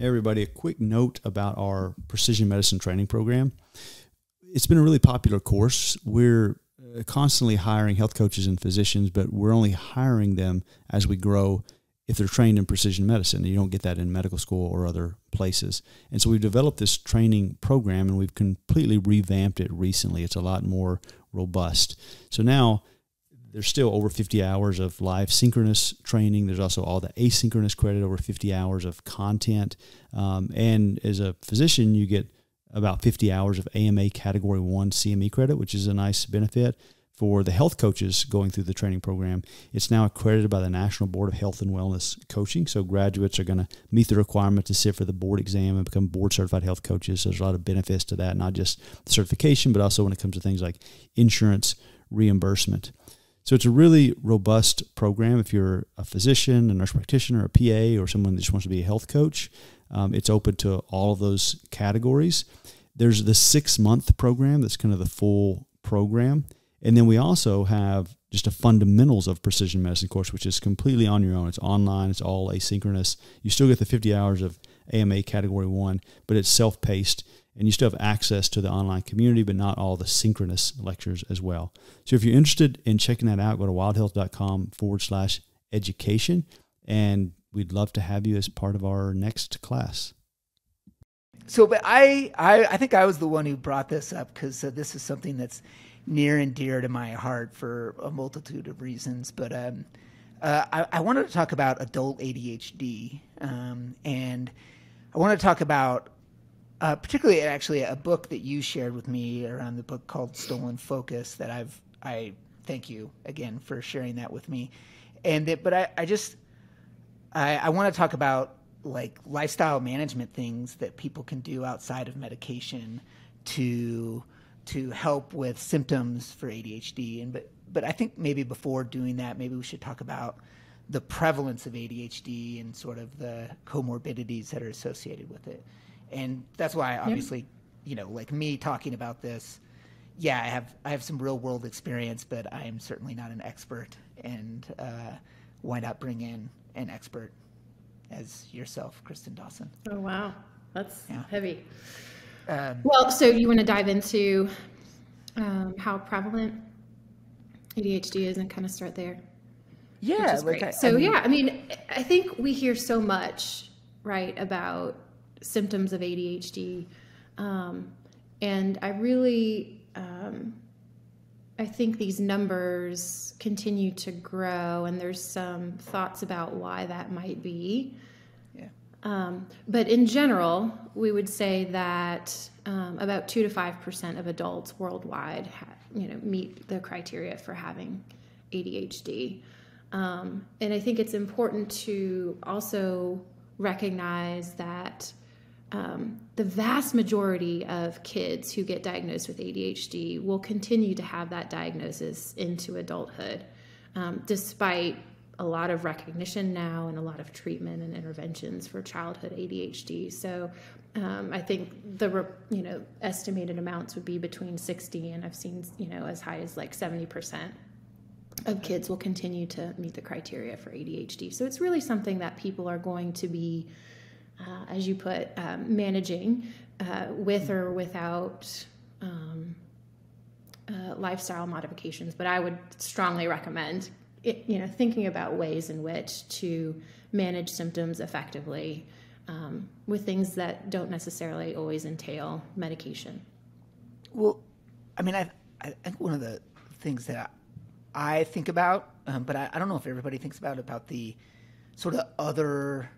everybody, a quick note about our precision medicine training program. It's been a really popular course. We're uh, constantly hiring health coaches and physicians, but we're only hiring them as we grow if they're trained in precision medicine. You don't get that in medical school or other places. And so we've developed this training program and we've completely revamped it recently. It's a lot more robust. So now there's still over 50 hours of live synchronous training. There's also all the asynchronous credit, over 50 hours of content. Um, and as a physician, you get about 50 hours of AMA Category 1 CME credit, which is a nice benefit for the health coaches going through the training program. It's now accredited by the National Board of Health and Wellness Coaching. So graduates are going to meet the requirement to sit for the board exam and become board certified health coaches. So there's a lot of benefits to that, not just certification, but also when it comes to things like insurance reimbursement. So it's a really robust program. If you're a physician, a nurse practitioner, a PA, or someone that just wants to be a health coach, um, it's open to all of those categories. There's the six month program that's kind of the full program. And then we also have just a fundamentals of precision medicine course, which is completely on your own. It's online, it's all asynchronous. You still get the 50 hours of AMA category one, but it's self paced and you still have access to the online community, but not all the synchronous lectures as well. So if you're interested in checking that out, go to wildhealth.com forward slash education, and we'd love to have you as part of our next class. So, but I, I, I think I was the one who brought this up because uh, this is something that's near and dear to my heart for a multitude of reasons. But um, uh, I, I, wanted to talk about adult ADHD, um, and I want to talk about uh, particularly actually a book that you shared with me around the book called Stolen Focus that I've I thank you again for sharing that with me, and that, but I, I just I, I want to talk about like lifestyle management things that people can do outside of medication to to help with symptoms for ADHD and but but I think maybe before doing that maybe we should talk about the prevalence of ADHD and sort of the comorbidities that are associated with it and that's why obviously you know like me talking about this yeah i have i have some real world experience but i am certainly not an expert and uh, why not bring in an expert as yourself kristin dawson? Oh wow. That's yeah. heavy. Um, well so you want to dive into um, how prevalent adhd is and kind of start there? Yeah like I, so I mean, yeah i mean i think we hear so much right about symptoms of ADHD. Um, and I really, um, I think these numbers continue to grow, and there's some thoughts about why that might be. Yeah. Um, but in general, we would say that um, about two to five percent of adults worldwide, ha- you know, meet the criteria for having ADHD. Um, and I think it's important to also recognize that um, the vast majority of kids who get diagnosed with ADHD will continue to have that diagnosis into adulthood, um, despite a lot of recognition now and a lot of treatment and interventions for childhood ADHD. So um, I think the you know estimated amounts would be between 60 and I've seen you know as high as like 70 percent of kids will continue to meet the criteria for ADHD. So it's really something that people are going to be uh, as you put, um, managing uh, with or without um, uh, lifestyle modifications. But I would strongly recommend, it, you know, thinking about ways in which to manage symptoms effectively um, with things that don't necessarily always entail medication. Well, I mean, I, I think one of the things that I think about, um, but I, I, don't know if everybody thinks about about the sort of other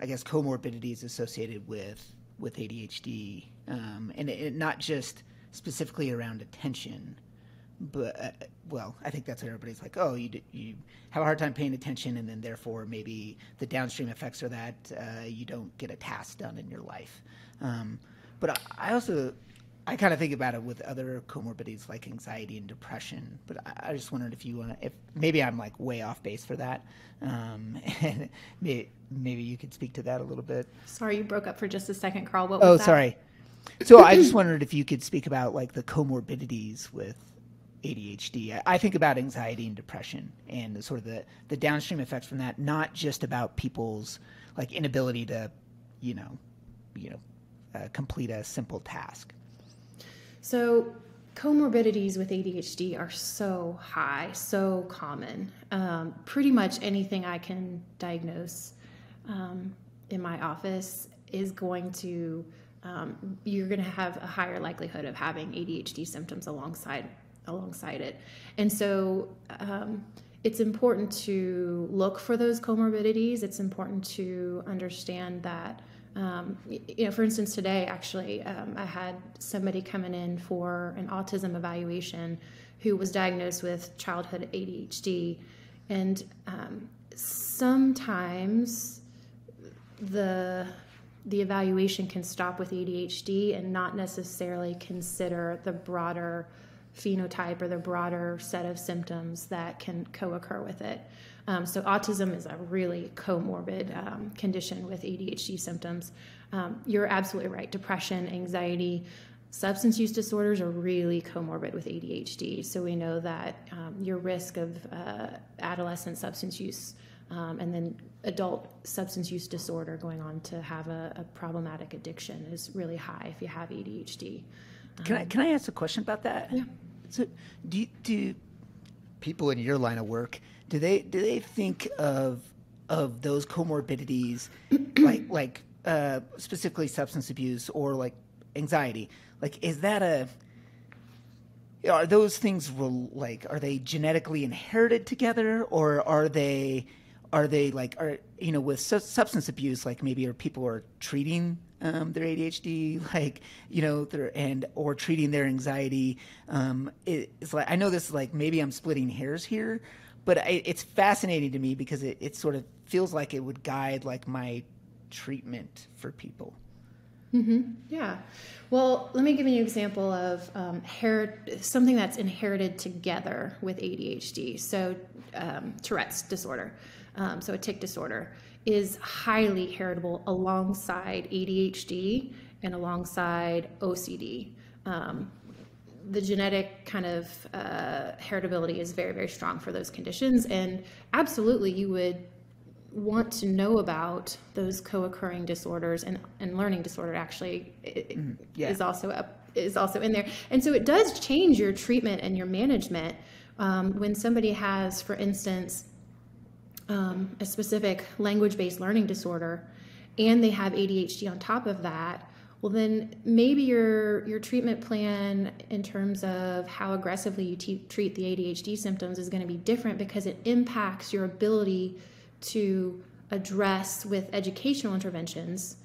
I guess comorbidities associated with with ADHD, um, and it, not just specifically around attention, but uh, well, I think that's what everybody's like. Oh, you you have a hard time paying attention, and then therefore maybe the downstream effects are that uh, you don't get a task done in your life. Um, but I, I also I kind of think about it with other comorbidities like anxiety and depression, but I, I just wondered if you want to, if maybe I'm like way off base for that, um, and maybe, maybe you could speak to that a little bit. Sorry, you broke up for just a second, Carl. What was oh, that? sorry. So I just wondered if you could speak about like the comorbidities with ADHD. I think about anxiety and depression and the sort of the, the downstream effects from that, not just about people's like inability to you know, you know, uh, complete a simple task. So comorbidities with ADHD are so high, so common. Um, pretty much anything I can diagnose um, in my office is going to um, you're going to have a higher likelihood of having ADHD symptoms alongside alongside it, and so um, it's important to look for those comorbidities. It's important to understand that. Um, you know, for instance, today actually, um, I had somebody coming in for an autism evaluation who was diagnosed with childhood ADHD, and um, sometimes the the evaluation can stop with ADHD and not necessarily consider the broader phenotype or the broader set of symptoms that can co-occur with it. Um, so autism is a really comorbid um, condition with ADHD symptoms. Um, you're absolutely right. Depression, anxiety, substance use disorders are really comorbid with ADHD. So we know that um, your risk of uh, adolescent substance use um, and then adult substance use disorder going on to have a, a, problematic addiction is really high if you have ADHD. Can I can I ask a question about that? Yeah. So do do people in your line of work do they do they think of of those comorbidities like like uh, specifically substance abuse or like anxiety? Like is that a are those things like are they genetically inherited together or are they are they like are you know with su- substance abuse like maybe are people are treating um, their ADHD like you know their and or treating their anxiety um, it, it's like I know this is like maybe I'm splitting hairs here but I, it's fascinating to me because it, it sort of feels like it would guide like my treatment for people Mm-hmm. Yeah. Well, let me give you an example of um, something that's inherited together with ADHD. So, um, Tourette's disorder um, so a tic disorder, is highly heritable alongside ADHD and alongside OCD. Um, the genetic kind of uh, heritability is very, very strong for those conditions. And absolutely, you would want to know about those co-occurring disorders and, and learning disorder actually mm, yeah. is also up is also in there and so it does change your treatment and your management um, when somebody has for instance um, a specific language based learning disorder and they have ADHD on top of that, well then maybe your your treatment plan in terms of how aggressively you treat the ADHD symptoms is going to be different because it impacts your ability to address with educational interventions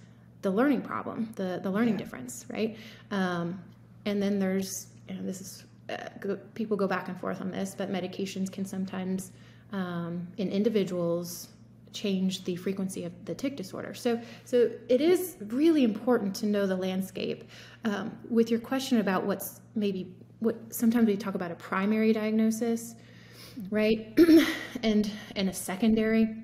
the learning problem, the the learning yeah. difference, right? Um, and then there's you know this is uh, go, people go back and forth on this, but medications can sometimes um, in individuals change the frequency of the tic disorder. So, so it is really important to know the landscape. Um, with your question about what's maybe what sometimes we talk about a primary diagnosis, right, and and a secondary.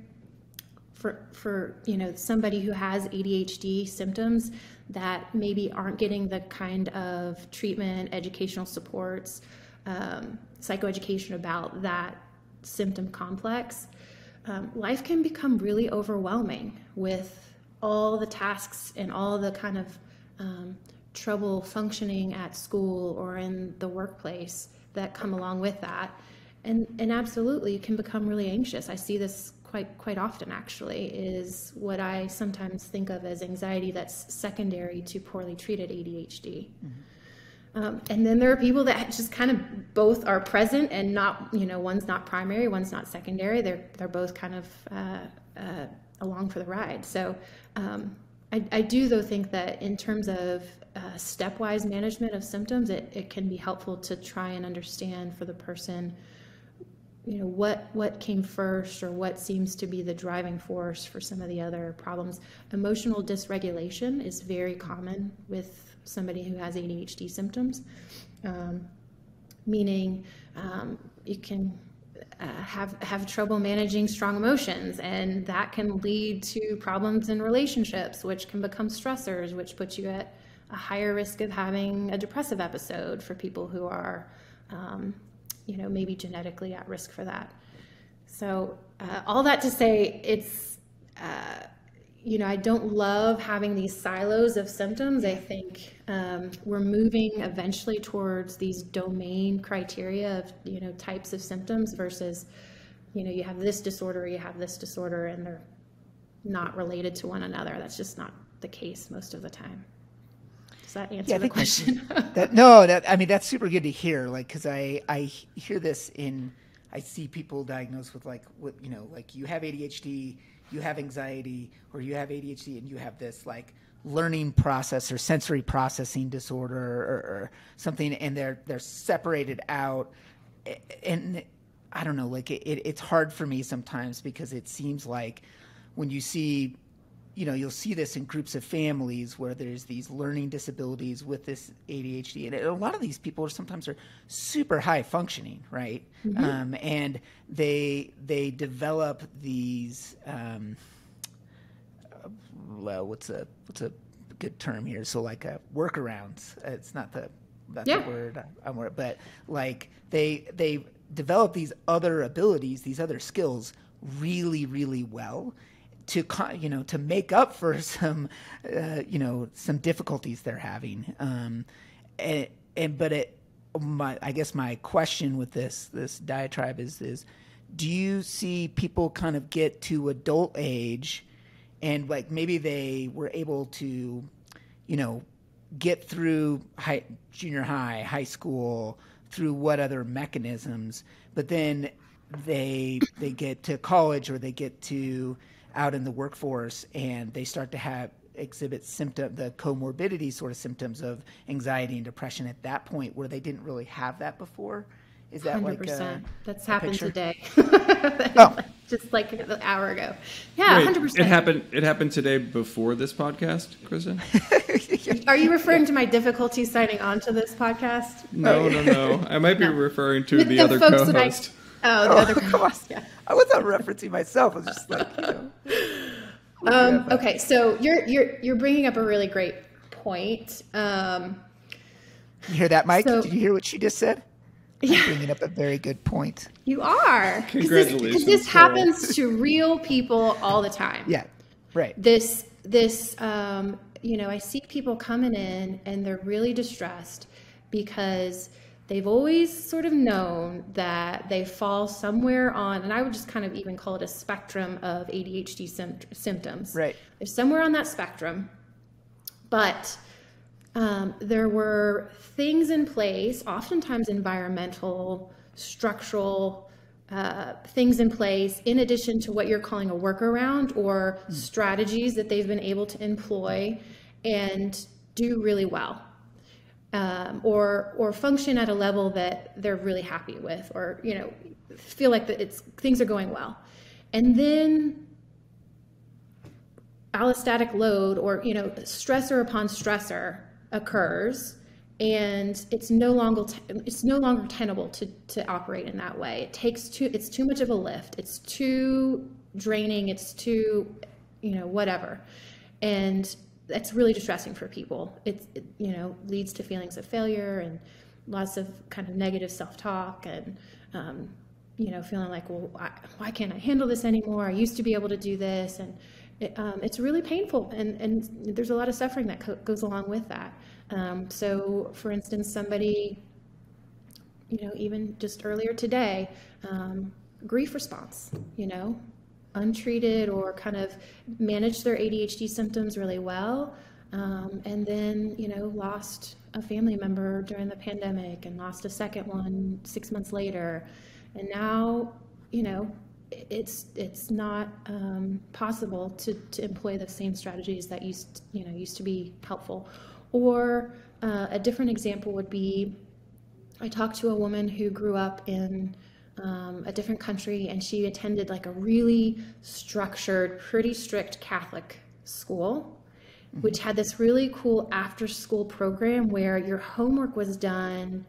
For for you know somebody who has ADHD symptoms that maybe aren't getting the kind of treatment, educational supports, um, psychoeducation about that symptom complex, um, life can become really overwhelming with all the tasks and all the kind of um, trouble functioning at school or in the workplace that come along with that. And, and absolutely, you can become really anxious. I see this quite quite often actually is what I sometimes think of as anxiety that's secondary to poorly treated ADHD. Mm-hmm. Um, and then there are people that just kind of both are present and not, you know, one's not primary, one's not secondary. They're they're both kind of uh, uh, along for the ride. So um, I, I, do though think that in terms of uh, stepwise management of symptoms, it, it can be helpful to try and understand for the person, you know, what what came first or what seems to be the driving force for some of the other problems. Emotional dysregulation is very common with somebody who has ADHD symptoms, um, meaning um, you can uh, have have trouble managing strong emotions, and that can lead to problems in relationships, which can become stressors, which puts you at a higher risk of having a depressive episode for people who are, um, you know, maybe genetically at risk for that. So, uh, all that to say, it's uh, you know, I don't love having these silos of symptoms. I think um, we're moving eventually towards these domain criteria of, you know, types of symptoms versus, you know, you have this disorder, you have this disorder, and they're not related to one another. That's just not the case most of the time. Does that answer yeah, the question? that, no, that I mean that's super good to hear. Like, because I I hear this in I see people diagnosed with like what you know like you have ADHD, you have anxiety, or you have ADHD and you have this like learning process or sensory processing disorder or, or something, and they're they're separated out, and I don't know, like it, it, it's hard for me sometimes because it seems like when you see you know you'll see this in groups of families where there's these learning disabilities with this ADHD, and a lot of these people are sometimes are super high functioning, right? Mm-hmm. Um, and they they develop these um, well, what's a what's a good term here? So like a uh, workarounds. It's not the that's yeah. the word I'm but like they they develop these other abilities, these other skills really really well to you know to make up for some uh, you know some difficulties they're having um, and, and but it my I guess my question with this this diatribe is is do you see people kind of get to adult age and like maybe they were able to you know get through high, junior high high school through what other mechanisms but then they they get to college or they get to out in the workforce and they start to have exhibit symptom the comorbidity sort of symptoms of anxiety and depression at that point where they didn't really have that before is that 100%. like a, that's happened picture? today oh. just like an hour ago yeah 100% it happened it happened today before this podcast kristin are you referring to my difficulty signing on to this podcast no no no i might be no. referring to the, the, other co-host Oh, the oh, other cross. Yeah. I was not referencing myself. I was just like, you know. Um, okay, so you're you're you're bringing up a really great point. Um, you hear that, Mike? So, Did you hear what she just said? Yeah. bringing up a very good point. You are. Congratulations. Because this, this happens to real people all the time. Yeah. Right. This this um, you know, I see people coming in and they're really distressed because they've always sort of known that they fall somewhere on, and I would just kind of even call it a spectrum of ADHD sim- symptoms. Right. They're somewhere on that spectrum, but um, there were things in place, oftentimes environmental, structural uh, things in place, in addition to what you're calling a workaround or mm. strategies that they've been able to employ and do really well um, or or function at a level that they're really happy with, or you know, feel like that it's things are going well, and then allostatic load or you know stressor upon stressor occurs and it's no longer it's no longer tenable to to operate in that way. It takes too it's too much of a lift. It's too draining. It's too you know whatever. And that's really distressing for people. It, it, you know leads to feelings of failure and lots of kind of negative self-talk and um, you know feeling like well why, why, can't I handle this anymore? I used to be able to do this. And it, um, it's really painful and and there's a lot of suffering that co- goes along with that. Um, so for instance, somebody you know even just earlier today um, grief response you know untreated or kind of managed their ADHD symptoms really well. Um, and then, you know, lost a family member during the pandemic and lost a second one six months later. And now, you know, it's it's not um, possible to, to employ the same strategies that used you know used to be helpful. Or uh, a different example would be, I talked to a woman who grew up in um, a different country, and she attended like a really structured, pretty strict Catholic school, mm-hmm. which had this really cool after school program where your homework was done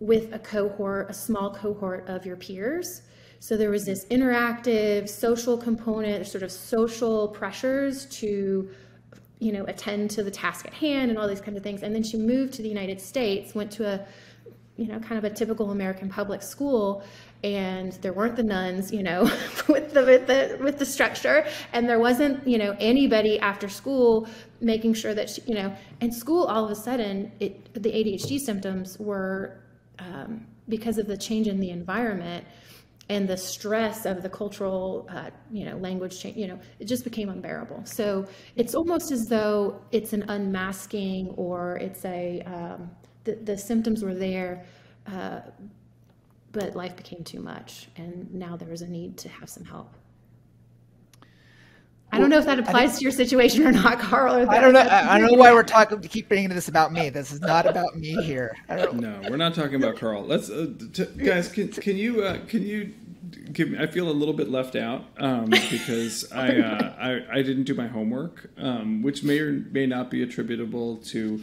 with a cohort, a small cohort of your peers. So there was this interactive social component, sort of social pressures to, you know, attend to the task at hand and all these kinds of things. And then she moved to the United States, went to a you know, kind of a typical American public school, and there weren't the nuns, you know, with the with the with the structure, and there wasn't, you know, anybody after school making sure that she, you know, and school all of a sudden, it the ADHD symptoms were um, because of the change in the environment and the stress of the cultural, uh, you know, language change, you know, it just became unbearable. So it's almost as though it's an unmasking or it's a, um, the, the symptoms were there, uh, but life became too much. And now there was a need to have some help. I don't know if that applies to your situation or not, Carl. Or I don't know. I, I, don't know why we're talking to keep bringing this about me. This is not about me here. No, we're not talking about Carl. Let's, uh, t- guys. Can, can you uh, can you give me? I feel a little bit left out um, because I, uh, I I didn't do my homework, um, which may or may not be attributable to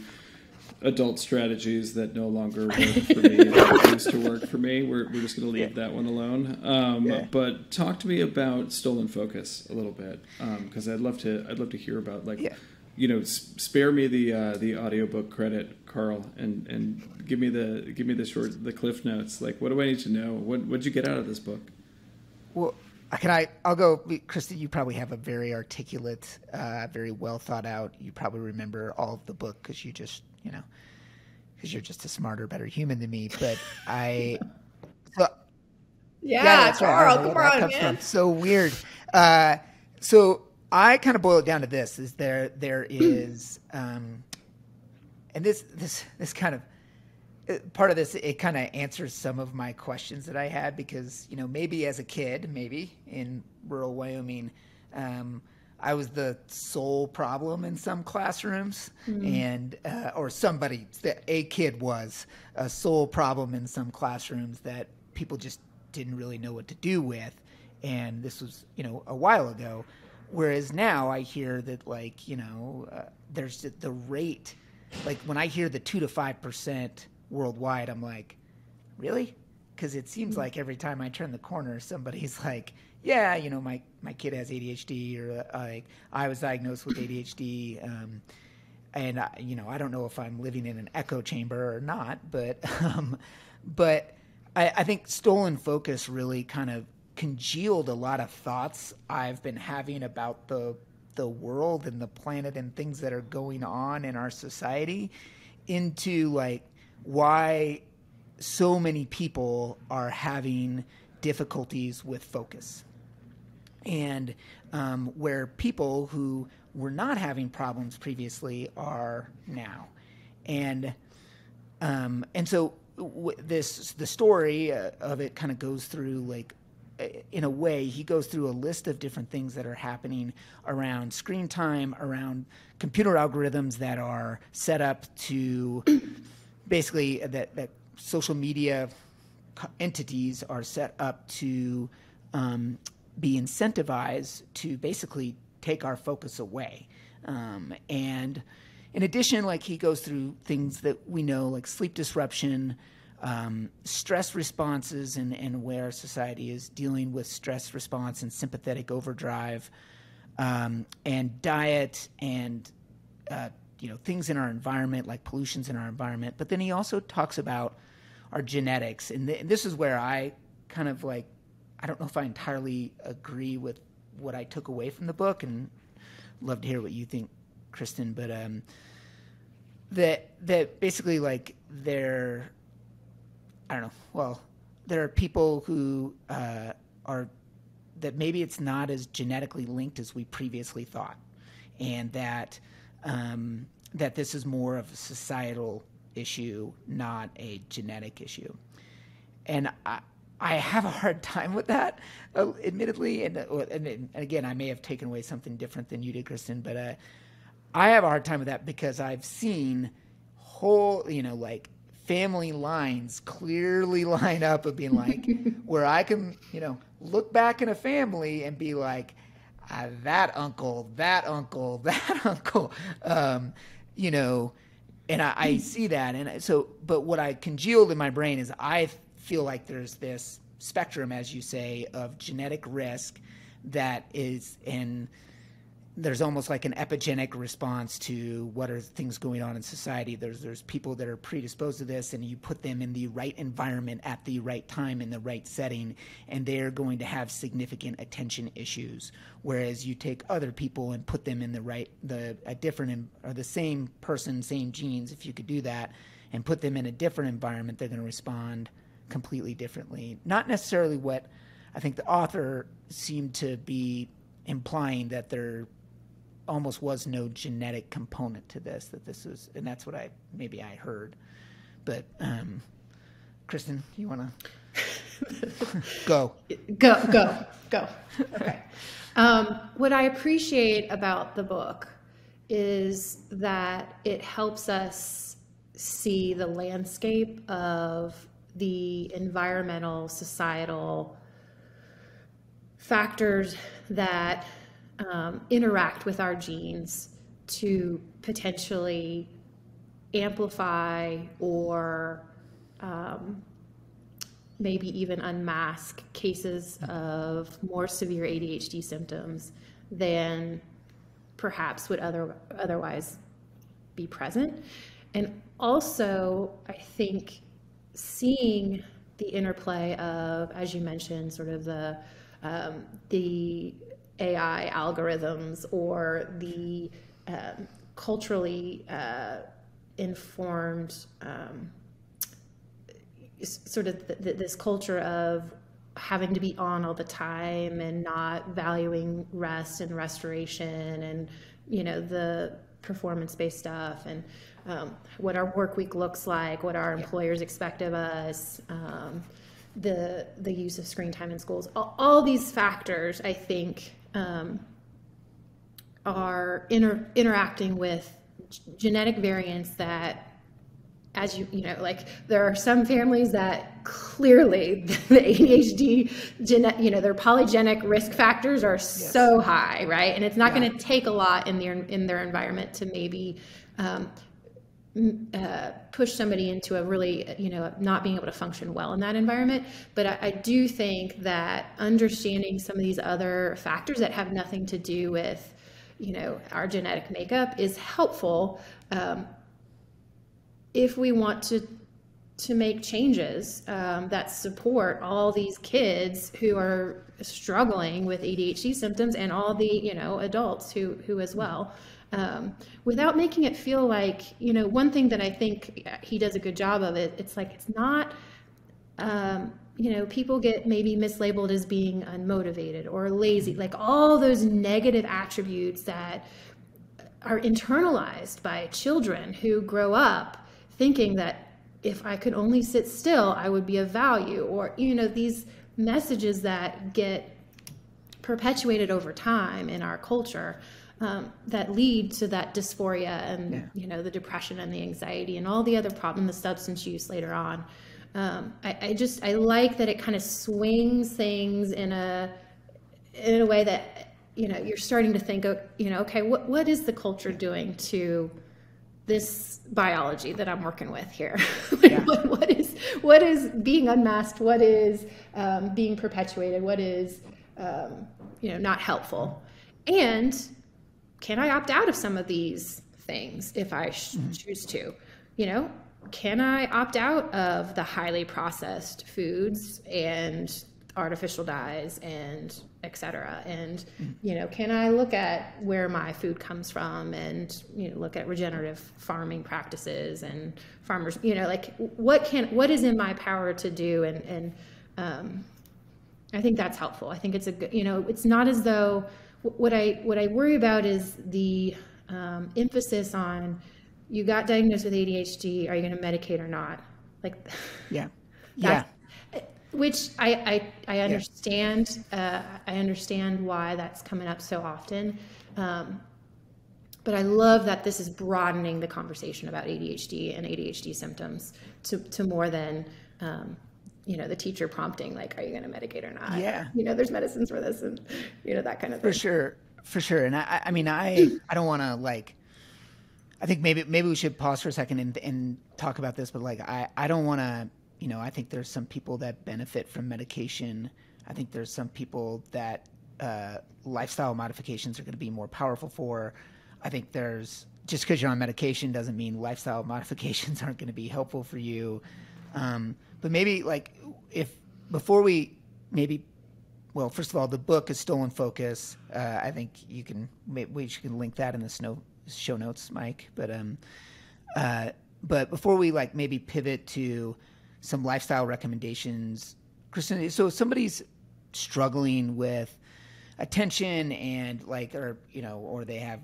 adult strategies that no longer work for me that used to work for me. We're, we're just going to leave yeah. that one alone. Um, yeah. But talk to me about stolen focus a little bit because um, I'd love to I'd love to hear about like yeah. you know spare me the uh, the audiobook credit, Carl, and and give me the give me the short the cliff notes. Like what do I need to know? What what'd you get out of this book? Well, can I? I'll go, Kristin. You probably have a very articulate, uh, very well thought out. You probably remember all of the book because you just you know, because you're just a smarter, better human than me. But I, so, yeah, yeah that's Carl, right. come on, man. From. So weird. Uh, so I kind of boil it down to this: is there there is, um, and this this this kind of uh, part of this it kind of answers some of my questions that I had because you know maybe as a kid, maybe in rural Wyoming. Um, I was the sole problem in some classrooms, mm-hmm. and uh, or somebody, a kid was a sole problem in some classrooms that people just didn't really know what to do with, and this was you know a while ago. Whereas now I hear that like you know uh, there's the rate, like when I hear the two to five percent worldwide, I'm like, really? Because it seems mm-hmm. like every time I turn the corner, somebody's like yeah, you know, my, my kid has ADHD or uh, like I was diagnosed with ADHD. Um, and I, you know, I don't know if I'm living in an echo chamber or not, but, um, but I, I think stolen focus really kind of congealed a lot of thoughts I've been having about the, the world and the planet and things that are going on in our society into like why so many people are having difficulties with focus and um, where people who were not having problems previously are now, and um, and so w- this the story uh, of it kind of goes through like in a way he goes through a list of different things that are happening around screen time around computer algorithms that are set up to basically uh, that that social media entities are set up to um, be incentivized to basically take our focus away. Um, and in addition, like he goes through things that we know, like sleep disruption, um, stress responses, and, and where society is dealing with stress response and sympathetic overdrive, um, and diet, and uh, you know things in our environment, like pollutions in our environment. But then he also talks about our genetics, and, th- and this is where I kind of like I don't know if I entirely agree with what I took away from the book, and love to hear what you think, Kristin. But um, that that basically like there, I don't know. Well, there are people who uh, are that maybe it's not as genetically linked as we previously thought, and that um, that this is more of a societal issue, not a genetic issue. And I, I have a hard time with that, uh, admittedly. And, uh, and, and, again, I may have taken away something different than you did, Kristin, but uh, I have a hard time with that because I've seen whole, you know, like family lines clearly line up of being like, where I can, you know, look back in a family and be like, ah, that uncle, that uncle, that uncle, um, you know, and I, I see that. And so, but what I congealed in my brain is I feel like there's this spectrum, as you say, of genetic risk that is in there's almost like an epigenetic response to what are things going on in society. There's there's people that are predisposed to this, and you put them in the right environment at the right time in the right setting, and they're going to have significant attention issues. Whereas you take other people and put them in the right the a different or the same person, same genes, if you could do that, and put them in a different environment, they're going to respond completely differently. Not necessarily what I think the author seemed to be implying that there almost was no genetic component to this that this was and that's what i maybe i heard. But um kristin you want to go? Go go go. Okay. Um, what i appreciate about the book is that it helps us see the landscape of the environmental societal factors that um, interact with our genes to potentially amplify or um, maybe even unmask cases of more severe ADHD symptoms than perhaps would other, otherwise be present. And also, I think seeing the interplay of, as you mentioned, sort of the um, the AI algorithms or the um, culturally uh, informed um, sort of th- th- this culture of having to be on all the time and not valuing rest and restoration and you know the performance based stuff and um, what our work week looks like what our employers expect of us um, the the use of screen time in schools all, all these factors i think um, are inter- interacting with g- genetic variants that as you you know like there are some families that clearly the ADHD genetic you know their polygenic risk factors are yes. so high right and it's not yeah. going to take a lot in their in their environment to maybe um, uh, push somebody into a really, you know, not being able to function well in that environment. But I, I, do think that understanding some of these other factors that have nothing to do with, you know, our genetic makeup is helpful um, if we want to to make changes um, that support all these kids who are struggling with ADHD symptoms and all the you know adults who who as well um, without making it feel like you know one thing that i think he does a good job of it it's like it's not um, you know people get maybe mislabeled as being unmotivated or lazy like all those negative attributes that are internalized by children who grow up thinking that if i could only sit still i would be of value or you know these messages that get perpetuated over time in our culture um, that lead to that dysphoria and yeah. you know the depression and the anxiety and all the other problem, the substance use later on. Um, I, I, just I like that it kind of swings things in a in a way that you know you're starting to think you know okay what what is the culture doing to this biology that I'm working with here. yeah. what, what is what is being unmasked? What is um, being perpetuated? What is um, you know not helpful? And can I opt out of some of these things if I mm-hmm. choose to? You know, can I opt out of the highly processed foods and artificial dyes and etc and mm-hmm. you know can i look at where my food comes from and you know look at regenerative farming practices and farmers you know like what can what is in my power to do and and um, i think that's helpful i think it's a good you know it's not as though what I what I worry about is the um, emphasis on you got diagnosed with ADHD. Are you going to medicate or not? Like, yeah, yeah. Which I I, I understand. Yeah. Uh, I understand why that's coming up so often. Um, but I love that this is broadening the conversation about ADHD and ADHD symptoms to, to more than um, you know the teacher prompting like are you going to medicate or not? Yeah. You know there's medicines for this and you know that kind of thing. for sure. For sure. And i i mean i i don't want to like i think maybe maybe we should pause for a second and, and talk about this but like i i don't want to you know i think there's some people that benefit from medication. I think there's some people that uh, lifestyle modifications are going to be more powerful for. I think there's just because you're on medication doesn't mean lifestyle modifications aren't going to be helpful for you. Um, but maybe like if before we maybe well, first of all, the book is Stolen Focus. Uh, I think you can maybe we can link that in the snow, show notes, Mike. But um, uh, but before we like maybe pivot to some lifestyle recommendations, Kristin. So if somebody's struggling with attention and like, or you know, or they have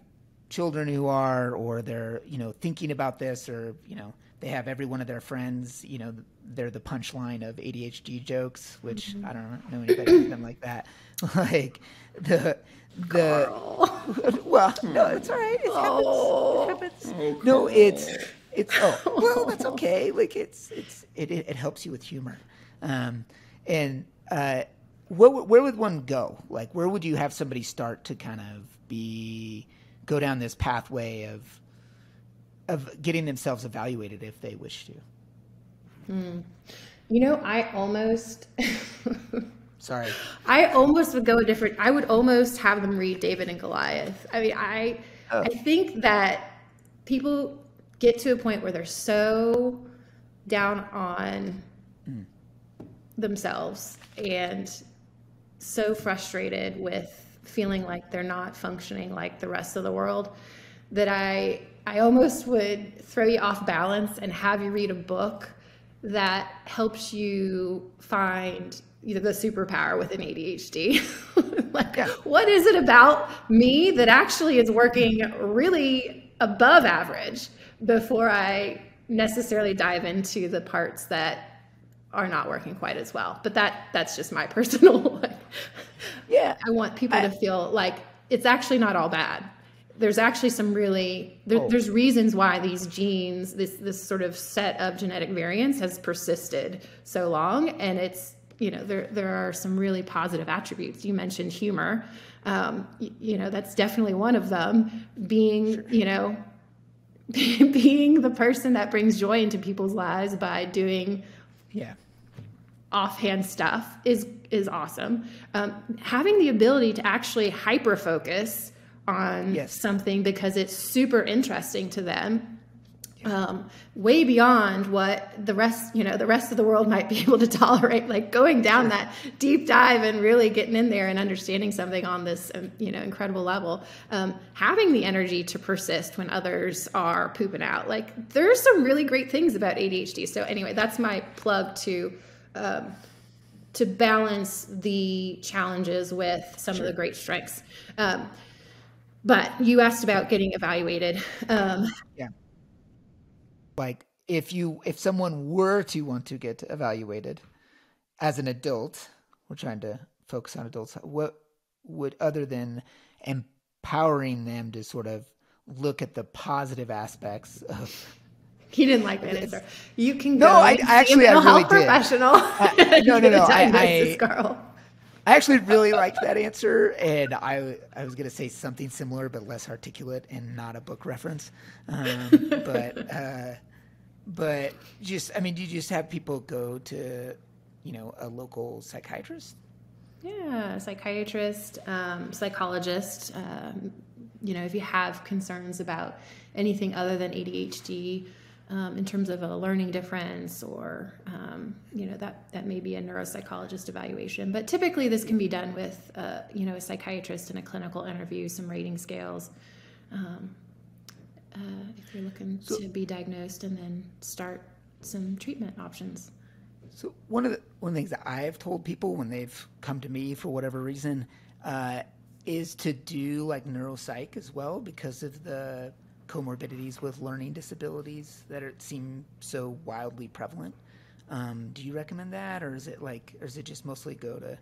children who are, or they're you know thinking about this, or you know they have every one of their friends, you know, they're the punchline of ADHD jokes, which mm-hmm. I don't know anybody with them like that. like the the Carl. well, no, it's all right. It oh. happens. It happens. Oh, no, it's it's oh well, that's okay. Like it's it's it it, it helps you with humor, um, and uh, where where would one go? Like where would you have somebody start to kind of be go down this pathway of of getting themselves evaluated if they wish to. Hmm. You know, I almost. Sorry. I almost would go a different. I would almost have them read David and Goliath. I mean, I oh. I think that people get to a point where they're so down on mm. themselves and so frustrated with feeling like they're not functioning like the rest of the world that I I almost would throw you off balance and have you read a book that helps you find you know, the superpower within ADHD. like, yeah. what is it about me that actually is working really above average before I necessarily dive into the parts that are not working quite as well. But that that's just my personal. One. Yeah, I want people I, to feel like it's actually not all bad there's actually some really there, oh. there's reasons why these genes this this sort of set of genetic variants has persisted so long. And it's you know there there are some really positive attributes. You mentioned humor. Um, you, you know that's definitely one of them. Being sure. you know being the person that brings joy into people's lives by doing yeah. offhand stuff is is awesome. Um, having the ability to actually hyper focus on yes. something because it's super interesting to them um, way beyond what the rest you know the rest of the world might be able to tolerate like going down that deep dive and really getting in there and understanding something on this um, you know incredible level um, having the energy to persist when others are pooping out like there's some really great things about adhd so anyway that's my plug to um, to balance the challenges with some sure. of the great strengths um, but you asked about getting evaluated. Um, yeah. Like if you if someone were to want to get evaluated as an adult, we're trying to focus on adults. What would other than empowering them to sort of look at the positive aspects of he didn't like that answer. You can go. No, I, actually I really did. professional. Uh, no, no, no. I, I, Carl. I actually really liked that answer, and I I was going to say something similar but less articulate and not a book reference. Um, but uh, but just I mean, do you just have people go to you know a local psychiatrist? Yeah, psychiatrist, um, psychologist. Um, you know, if you have concerns about anything other than ADHD um, in terms of a learning difference or um, you know that that may be a neuropsychologist evaluation. But typically this can be done with uh, you know a psychiatrist in a clinical interview some rating scales um, uh, if you're looking so, to be diagnosed and then start some treatment options. So one of the one of the things that I've told people when they've come to me for whatever reason uh, is to do like neuropsych as well because of the comorbidities with learning disabilities that are, seem so wildly prevalent. Um, do you recommend that, or is it like, or is it just mostly go to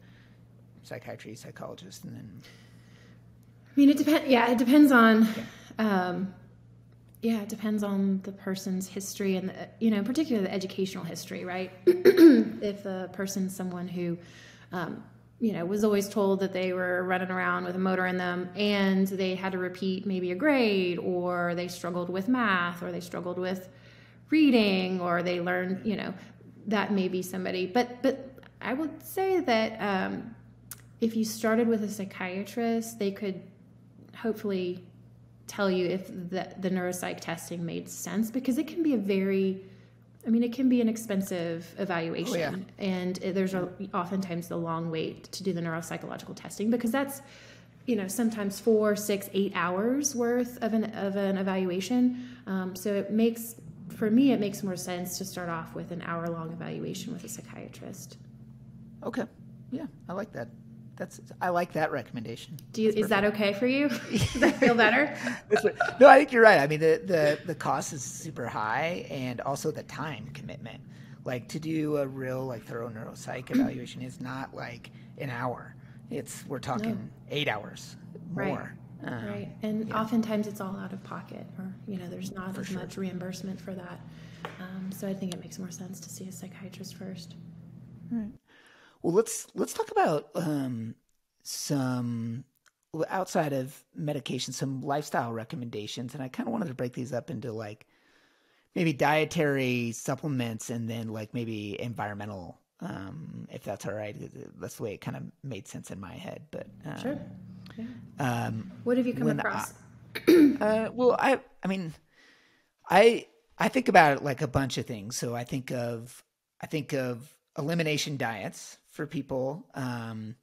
psychiatry, psychologist, and then? I mean, it depends. Yeah, it depends on. Yeah. Um, yeah, it depends on the person's history and the, you know, particularly the educational history, right? if the person's someone who um, you know, was always told that they were running around with a motor in them and they had to repeat maybe a grade or they struggled with math or they struggled with reading or they learned, you know, that may be somebody. But but I would say that um, if you started with a psychiatrist, they could hopefully tell you if the, the neuropsych testing made sense because it can be a very I mean, it can be an expensive evaluation, Oh, yeah. and there's a, oftentimes the long wait to do the neuropsychological testing because that's, you know, sometimes four, six, eight hours worth of an of an evaluation. Um, so it makes, for me, it makes more sense to start off with an hour long evaluation with a psychiatrist. Okay. Yeah, I like that. That's I like that recommendation. Do you, is that okay for you? Does that feel better? No, I think you're right. I mean, the, the the cost is super high, and also the time commitment. Like to do a real like thorough neuropsych evaluation is not like an hour. It's we're talking eight hours Right. more. Um, Right, and oftentimes it's all out of pocket, or you know, there's not as much reimbursement for that. Um, so I think it makes more sense to see a psychiatrist first. Well, let's let's talk about um, some outside of medication, some lifestyle recommendations, and I kind of wanted to break these up into like maybe dietary supplements and then like maybe environmental, um, if that's all right. That's the way it kind of made sense in my head. But um, Sure. um, What have you come across? uh, well, I I mean, I I think about it like a bunch of things. So I think of I think of elimination diets for people, um,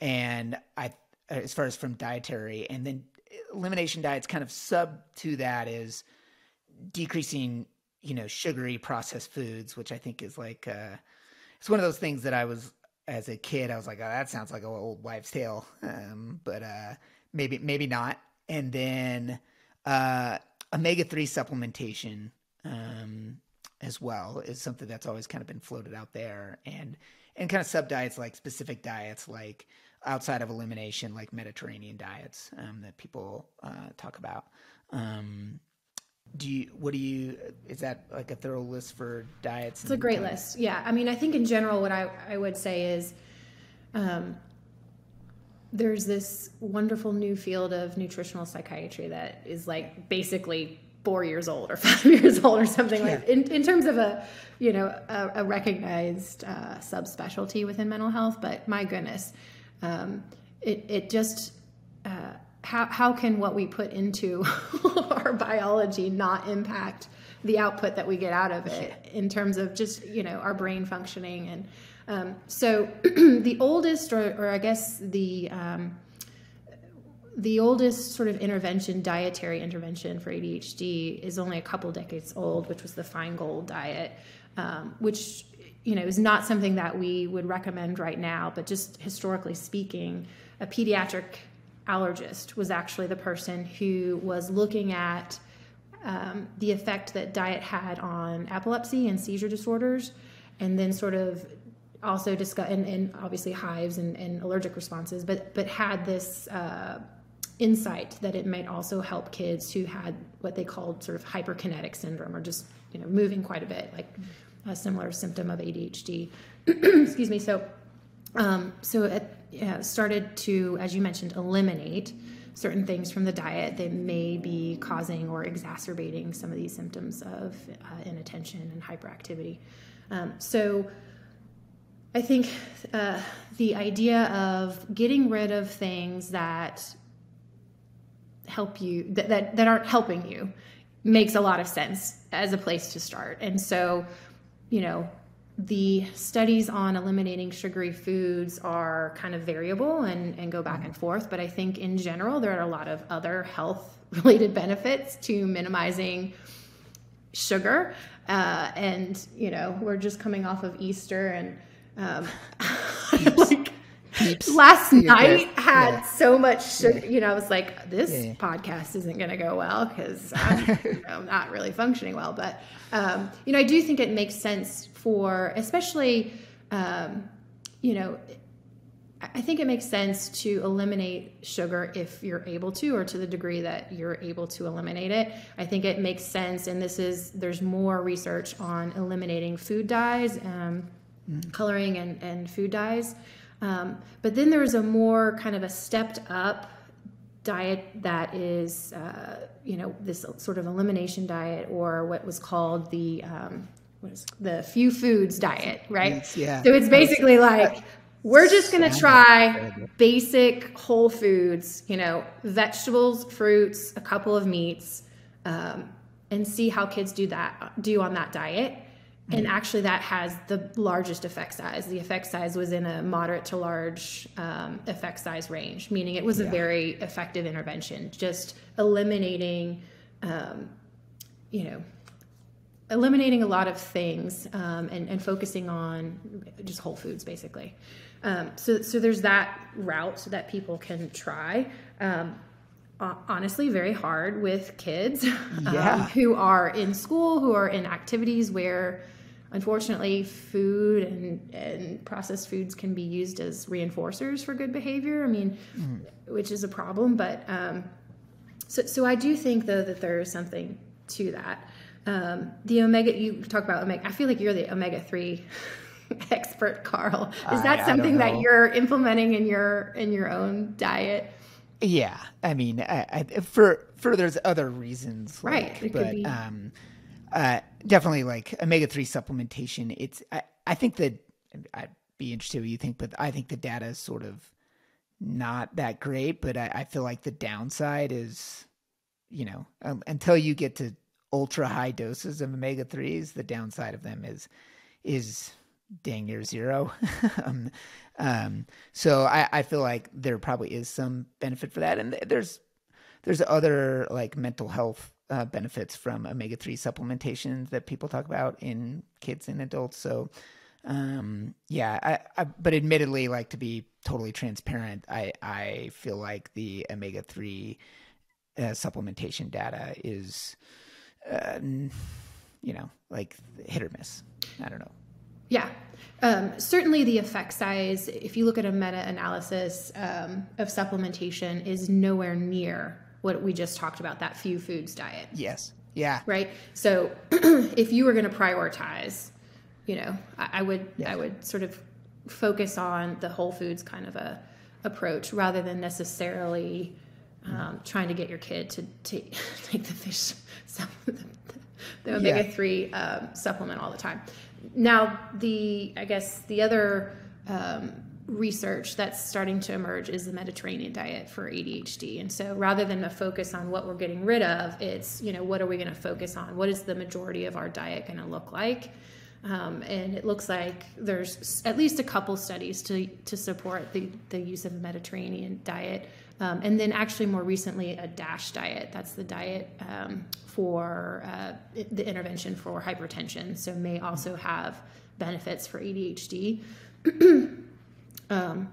and I as far as from dietary, and then elimination diets kind of sub to that is decreasing, you know, sugary processed foods, which I think is like uh, it's one of those things that I was as a kid I was like, oh, that sounds like an old wives' tale, um, but uh, maybe maybe not. And then uh, omega three supplementation um, as well is something that's always kind of been floated out there, and and kind of sub diets like specific diets like outside of elimination like Mediterranean diets um, that people uh, talk about. Um, do you what do you is that like a thorough list for diets It's a great list. Yeah. I mean, I think in general, what I, I would say is um, there's this wonderful new field of nutritional psychiatry that is like basically four years old or five years old or something like in, in terms of a you know a, a recognized uh, subspecialty within mental health but my goodness um, it, it just uh, how, how can what we put into our biology not impact the output that we get out of it in terms of just you know our brain functioning and um, so the oldest or, or i guess the um, the oldest sort of intervention dietary intervention for adhd is only a couple decades old which was the feingold diet um, which you know is not something that we would recommend right now but just historically speaking a pediatric allergist was actually the person who was looking at um, the effect that diet had on epilepsy and seizure disorders, and then sort of also discuss and, and obviously hives and, and allergic responses, but but had this uh, insight that it might also help kids who had what they called sort of hyperkinetic syndrome or just you know moving quite a bit, like a similar symptom of ADHD. Excuse me. So um, so it yeah, started to, as you mentioned, eliminate certain things from the diet that may be causing or exacerbating some of these symptoms of uh, inattention and hyperactivity. Um, so I think uh, the idea of getting rid of things that help you that, that that aren't helping you makes a lot of sense as a place to start. And so, you know, the studies on eliminating sugary foods are kind of variable and, and go back and forth. But I think in general, there are a lot of other health related benefits to minimizing sugar. Uh, and, you know, we're just coming off of Easter and um, like Peeps. last night yeah. had Yeah. so much sugar. You know, I was like, this Yeah. podcast isn't going to go well because I'm you know, not really functioning well. But, um, you know, I do think it makes sense for, especially, um, you know, I- I think it makes sense to eliminate sugar if you're able to, or to the degree that you're able to eliminate it. I think it makes sense, and this is there's more research on eliminating food dyes, um, coloring, and, and food dyes. Um, but then there's a more kind of a stepped up diet that is, uh, you know, this sort of elimination diet, or what was called the um, what is the few foods diet, right? Yes, yeah. So it's basically like we're just going to try basic whole foods, you know, vegetables, fruits, a couple of meats, um, and see how kids do that do on that diet. And mm-hmm. actually, that has the largest effect size. The effect size was in a moderate to large um, effect size range, meaning it was a very effective intervention, just eliminating, um, you know, eliminating a lot of things um, and, and, focusing on just whole foods basically. Um, so, so there's that route that people can try. Um, honestly, very hard with kids um, who are in school, who are in activities where unfortunately food and, and processed foods can be used as reinforcers for good behavior. I mean, mm. which is a problem, but um, so, so I do think though that there is something to that. Um, the omega, you talk about omega. I feel like you're the omega three expert, Carl. Is that I, something I that you're implementing in your in your own diet? Yeah, I mean, I, I, for for there's other reasons, like, right? but um, uh, definitely like omega three supplementation. It's I, I think that I'd be interested what you think, but I think the data is sort of not that great. But I, I feel like the downside is, you know, um, until you get to ultra high doses of omega threes, the downside of them is is dang near zero. um, um, so I, I feel like there probably is some benefit for that, and there's there's other like mental health uh, benefits from omega three supplementation that people talk about in kids and adults. So um, yeah, I, I, but admittedly, like to be totally transparent, I I feel like the omega three uh, supplementation data is uh, you know, like hit or miss. I don't know. Yeah. Um, certainly, the effect size, if you look at a meta analysis um, of supplementation, is nowhere near what we just talked about that few foods diet. Yes. Yeah. Right. So, if you were going to prioritize, you know, I, I would, I would sort of focus on the whole foods kind of a approach rather than necessarily um, trying to get your kid to, to take the fish supplement, the omega yeah. three um, supplement all the time. Now, the I guess the other um, research that's starting to emerge is the Mediterranean diet for ADHD. And so, rather than a focus on what we're getting rid of, it's you know what are we going to focus on? What is the majority of our diet going to look like? Um, and it looks like there's at least a couple studies to, to support the, the use of the Mediterranean diet. Um, and then, actually, more recently, a DASH diet. That's the diet um, for uh, the intervention for hypertension. So, may also have benefits for ADHD. Um,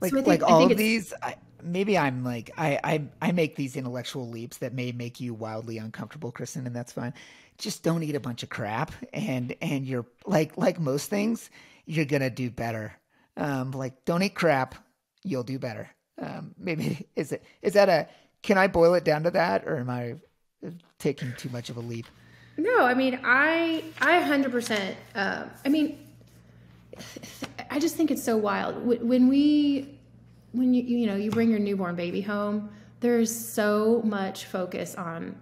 like, so think, like all of these, I, maybe I'm like I, I I make these intellectual leaps that may make you wildly uncomfortable, Kristin, and that's fine. Just don't eat a bunch of crap and and you're like like most things you're gonna do better. Um like don't eat crap you'll do better. Um maybe is it is that a can i boil it down to that or am i taking too much of a leap? No i mean i i 100% uh, i mean i just think it's so wild. When we when you you know you bring your newborn baby home there's so much focus on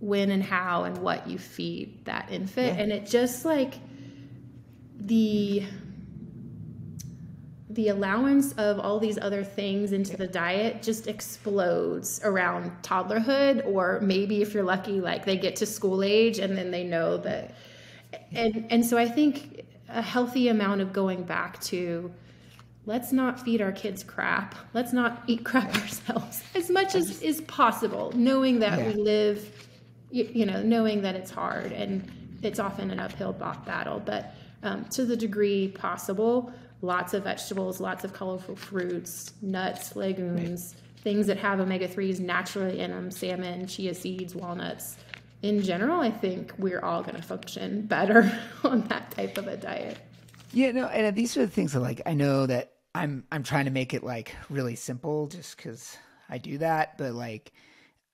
when and how and what you feed that infant. Yeah. and it just like the the allowance of all these other things into the diet just explodes around toddlerhood or maybe if you're lucky like they get to school age and then they know that and and so i think a healthy amount of going back to let's not feed our kids crap let's not eat crap ourselves as much as is possible knowing that yeah. we live you, you know, knowing that it's hard and it's often an uphill battle, but um, to the degree possible, lots of vegetables, lots of colorful fruits, nuts, legumes, things that have omega 3s naturally in them, salmon, chia seeds, walnuts. In general, I think we're all going to function better on that type of a diet. Yeah, no, and these are the things that like I know that I'm I'm trying to make it like really simple just cuz I do that, but like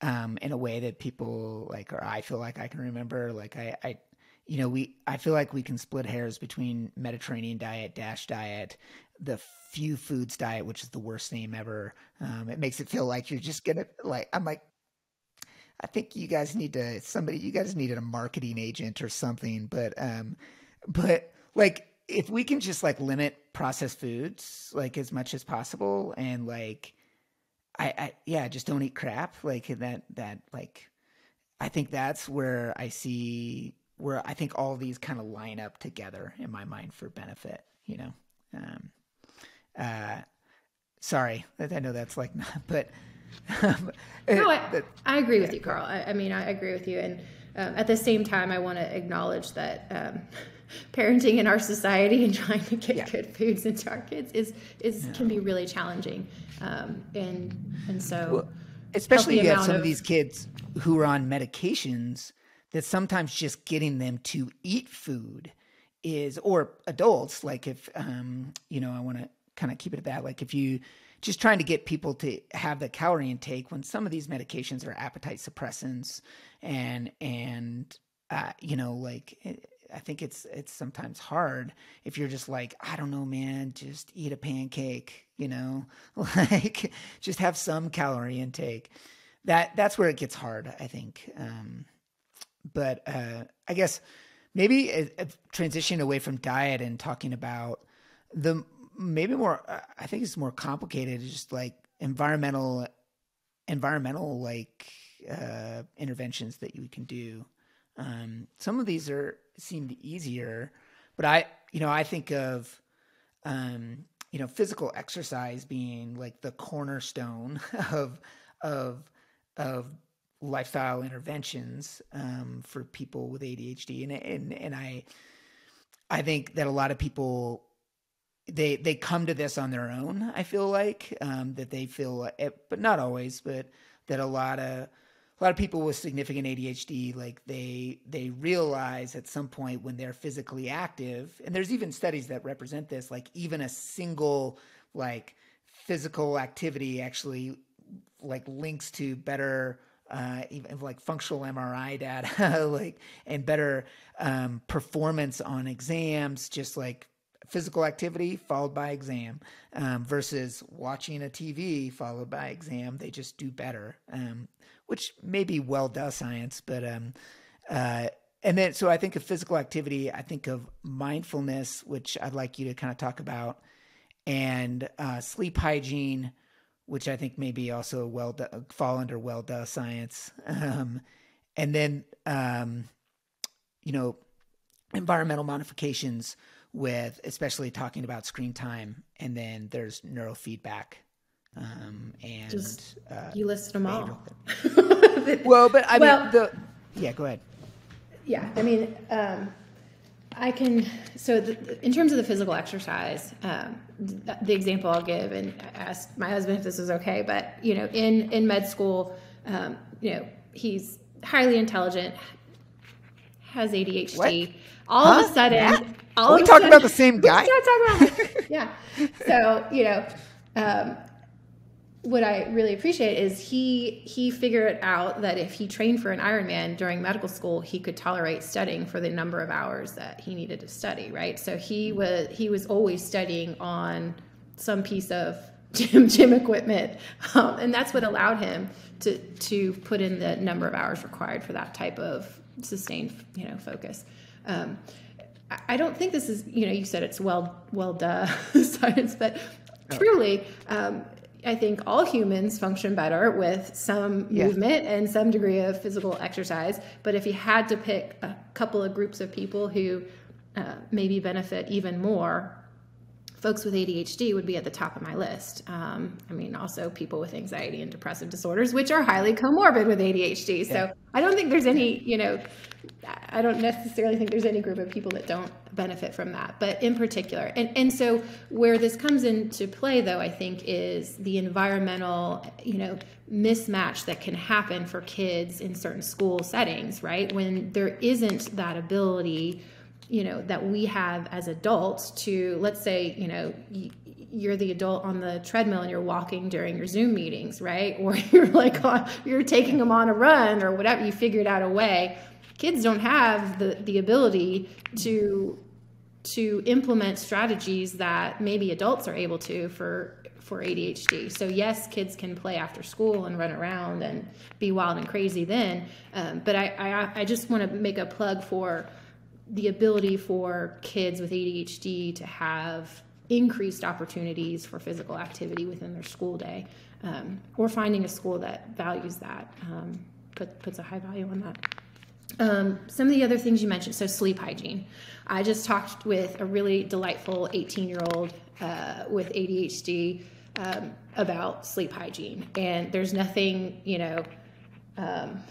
um, in a way that people like, or I feel like I can remember. Like I, I, you know, we, I feel like we can split hairs between Mediterranean diet, Dash diet, the Few Foods diet, which is the worst name ever. Um, it makes it feel like you're just gonna like. I'm like, I think you guys need to somebody. You guys needed a marketing agent or something. But, um, but like if we can just like limit processed foods like as much as possible and like I, I yeah, just don't eat crap. Like that that like I think that's where I see where I think all these kind of line up together in my mind for benefit, you know. Um uh sorry, I know that's like not but no, I, I agree with you, Carl. I, I mean, I agree with you. And um, at the same time, I want to acknowledge that um, parenting in our society and trying to get yeah. good foods into our kids is is yeah. can be really challenging. Um, and and so, well, especially if you have some of, of these kids who are on medications, that sometimes just getting them to eat food is, or adults, like if um, you know, I want to kind of keep it at that. Like if you just trying to get people to have the calorie intake when some of these medications are appetite suppressants and and uh, you know like I think it's it's sometimes hard if you're just like I don't know man just eat a pancake you know? Like just have some calorie intake. That that's where it gets hard I think um, but uh, I guess maybe a, a transition away from diet and talking about the maybe more i think it's more complicated just like environmental environmental like uh, interventions that you can do. Um, some of these are seemed easier but i you know i think of um, you know physical exercise being like the cornerstone of of of lifestyle interventions um, for people with ADHD and and and I I think that a lot of people they they come to this on their own. I feel like um, that they feel, eh, but not always, but that a lot of a lot of people with significant ADHD, like they they realize at some point when they're physically active, and there's even studies that represent this, like even a single like physical activity actually like links to better uh, even like functional MRI data, like and better um, performance on exams, just like physical activity followed by exam um, versus watching a TV followed by exam. They just do better, um, which may be well done science, but um, uh, and then so I think of physical activity. I think of mindfulness, which I'd like you to kind of talk about, and uh, sleep hygiene, which I think maybe also well fall under well done science, um, and then um, you know environmental modifications with especially talking about screen time and then there's neurofeedback um, and Just, uh, you listed them all well but i well, mean the yeah go ahead yeah i mean um, i can so the, in terms of the physical exercise um, the, the, example i'll give and i asked my husband if this was okay but you know in in med school um, you know he's highly intelligent has adhd what? all huh? of a sudden, yeah. All Are we talking about the same guy? yeah. So you know, um, what I really appreciate is he he figured out that if he trained for an Ironman during medical school, he could tolerate studying for the number of hours that he needed to study. Right. So he was he was always studying on some piece of gym gym equipment, um, and that's what allowed him to to put in the number of hours required for that type of sustained you know focus. Um, I don't think this is, you know, you said it's well, well, duh science, but oh. truly, um, I think all humans function better with some yeah. movement and some degree of physical exercise. But if you had to pick a couple of groups of people who uh, maybe benefit even more, folks with ADHD would be at the top of my list. Um, I mean, also people with anxiety and depressive disorders, which are highly comorbid with ADHD. So yeah. I don't think there's any, you know, I don't necessarily think there's any group of people that don't benefit from that, but in particular. And, and so where this comes into play, though, I think is the environmental, you know, mismatch that can happen for kids in certain school settings, right? When there isn't that ability you know that we have as adults to let's say you know you're the adult on the treadmill and you're walking during your zoom meetings right or you're like on, you're taking them on a run or whatever you figured out a way kids don't have the the ability to to implement strategies that maybe adults are able to for for ADHD. So yes, kids can play after school and run around and be wild and crazy then. Um, but I, I I just want to make a plug for the ability for kids with ADHD to have increased opportunities for physical activity within their school day, um, or finding a school that values that, um, put, puts a high value on that. Um, some of the other things you mentioned, so sleep hygiene. I just talked with a really delightful 18 year old uh, with ADHD um, about sleep hygiene, and there's nothing, you know, um,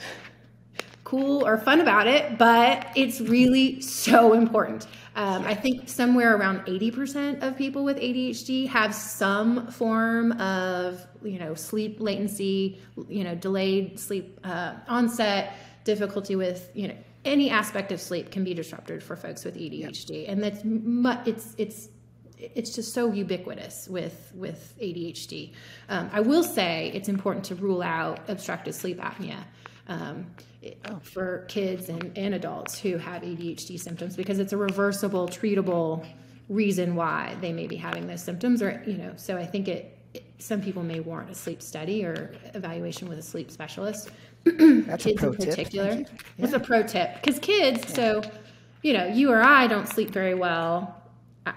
cool or fun about it, but it's really so important. Um, I think somewhere around 80% of people with ADHD have some form of, you know, sleep latency, you know, delayed sleep uh, onset, difficulty with, you know, any aspect of sleep can be disrupted for folks with ADHD, yep. and that's it's it's it's just so ubiquitous with with ADHD. Um, I will say it's important to rule out obstructive sleep apnea. Um, oh. for kids and, and adults who have ADHD symptoms because it's a reversible, treatable reason why they may be having those symptoms or you know so i think it, it some people may warrant a sleep study or evaluation with a sleep specialist That's kids in particular yeah. it's a pro tip because kids yeah. so you know you or i don't sleep very well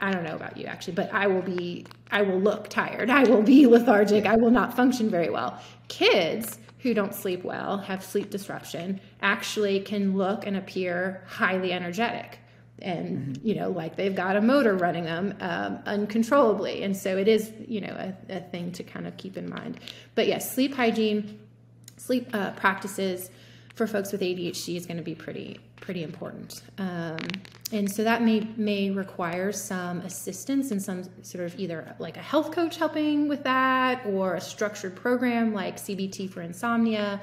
I, don't know about you actually but i will be i will look tired. I will be lethargic. I will not function very well. Kids who don't sleep well, have sleep disruption, actually can look and appear highly energetic. And mm-hmm. you know like they've got a motor running them um, uncontrollably. And so it is you know a, a, thing to kind of keep in mind. But yes sleep hygiene sleep uh, practices for folks with adhd is going to be pretty pretty important. Um, and so that may may require some assistance and some sort of either like a health coach helping with that or a structured program like CBT for insomnia.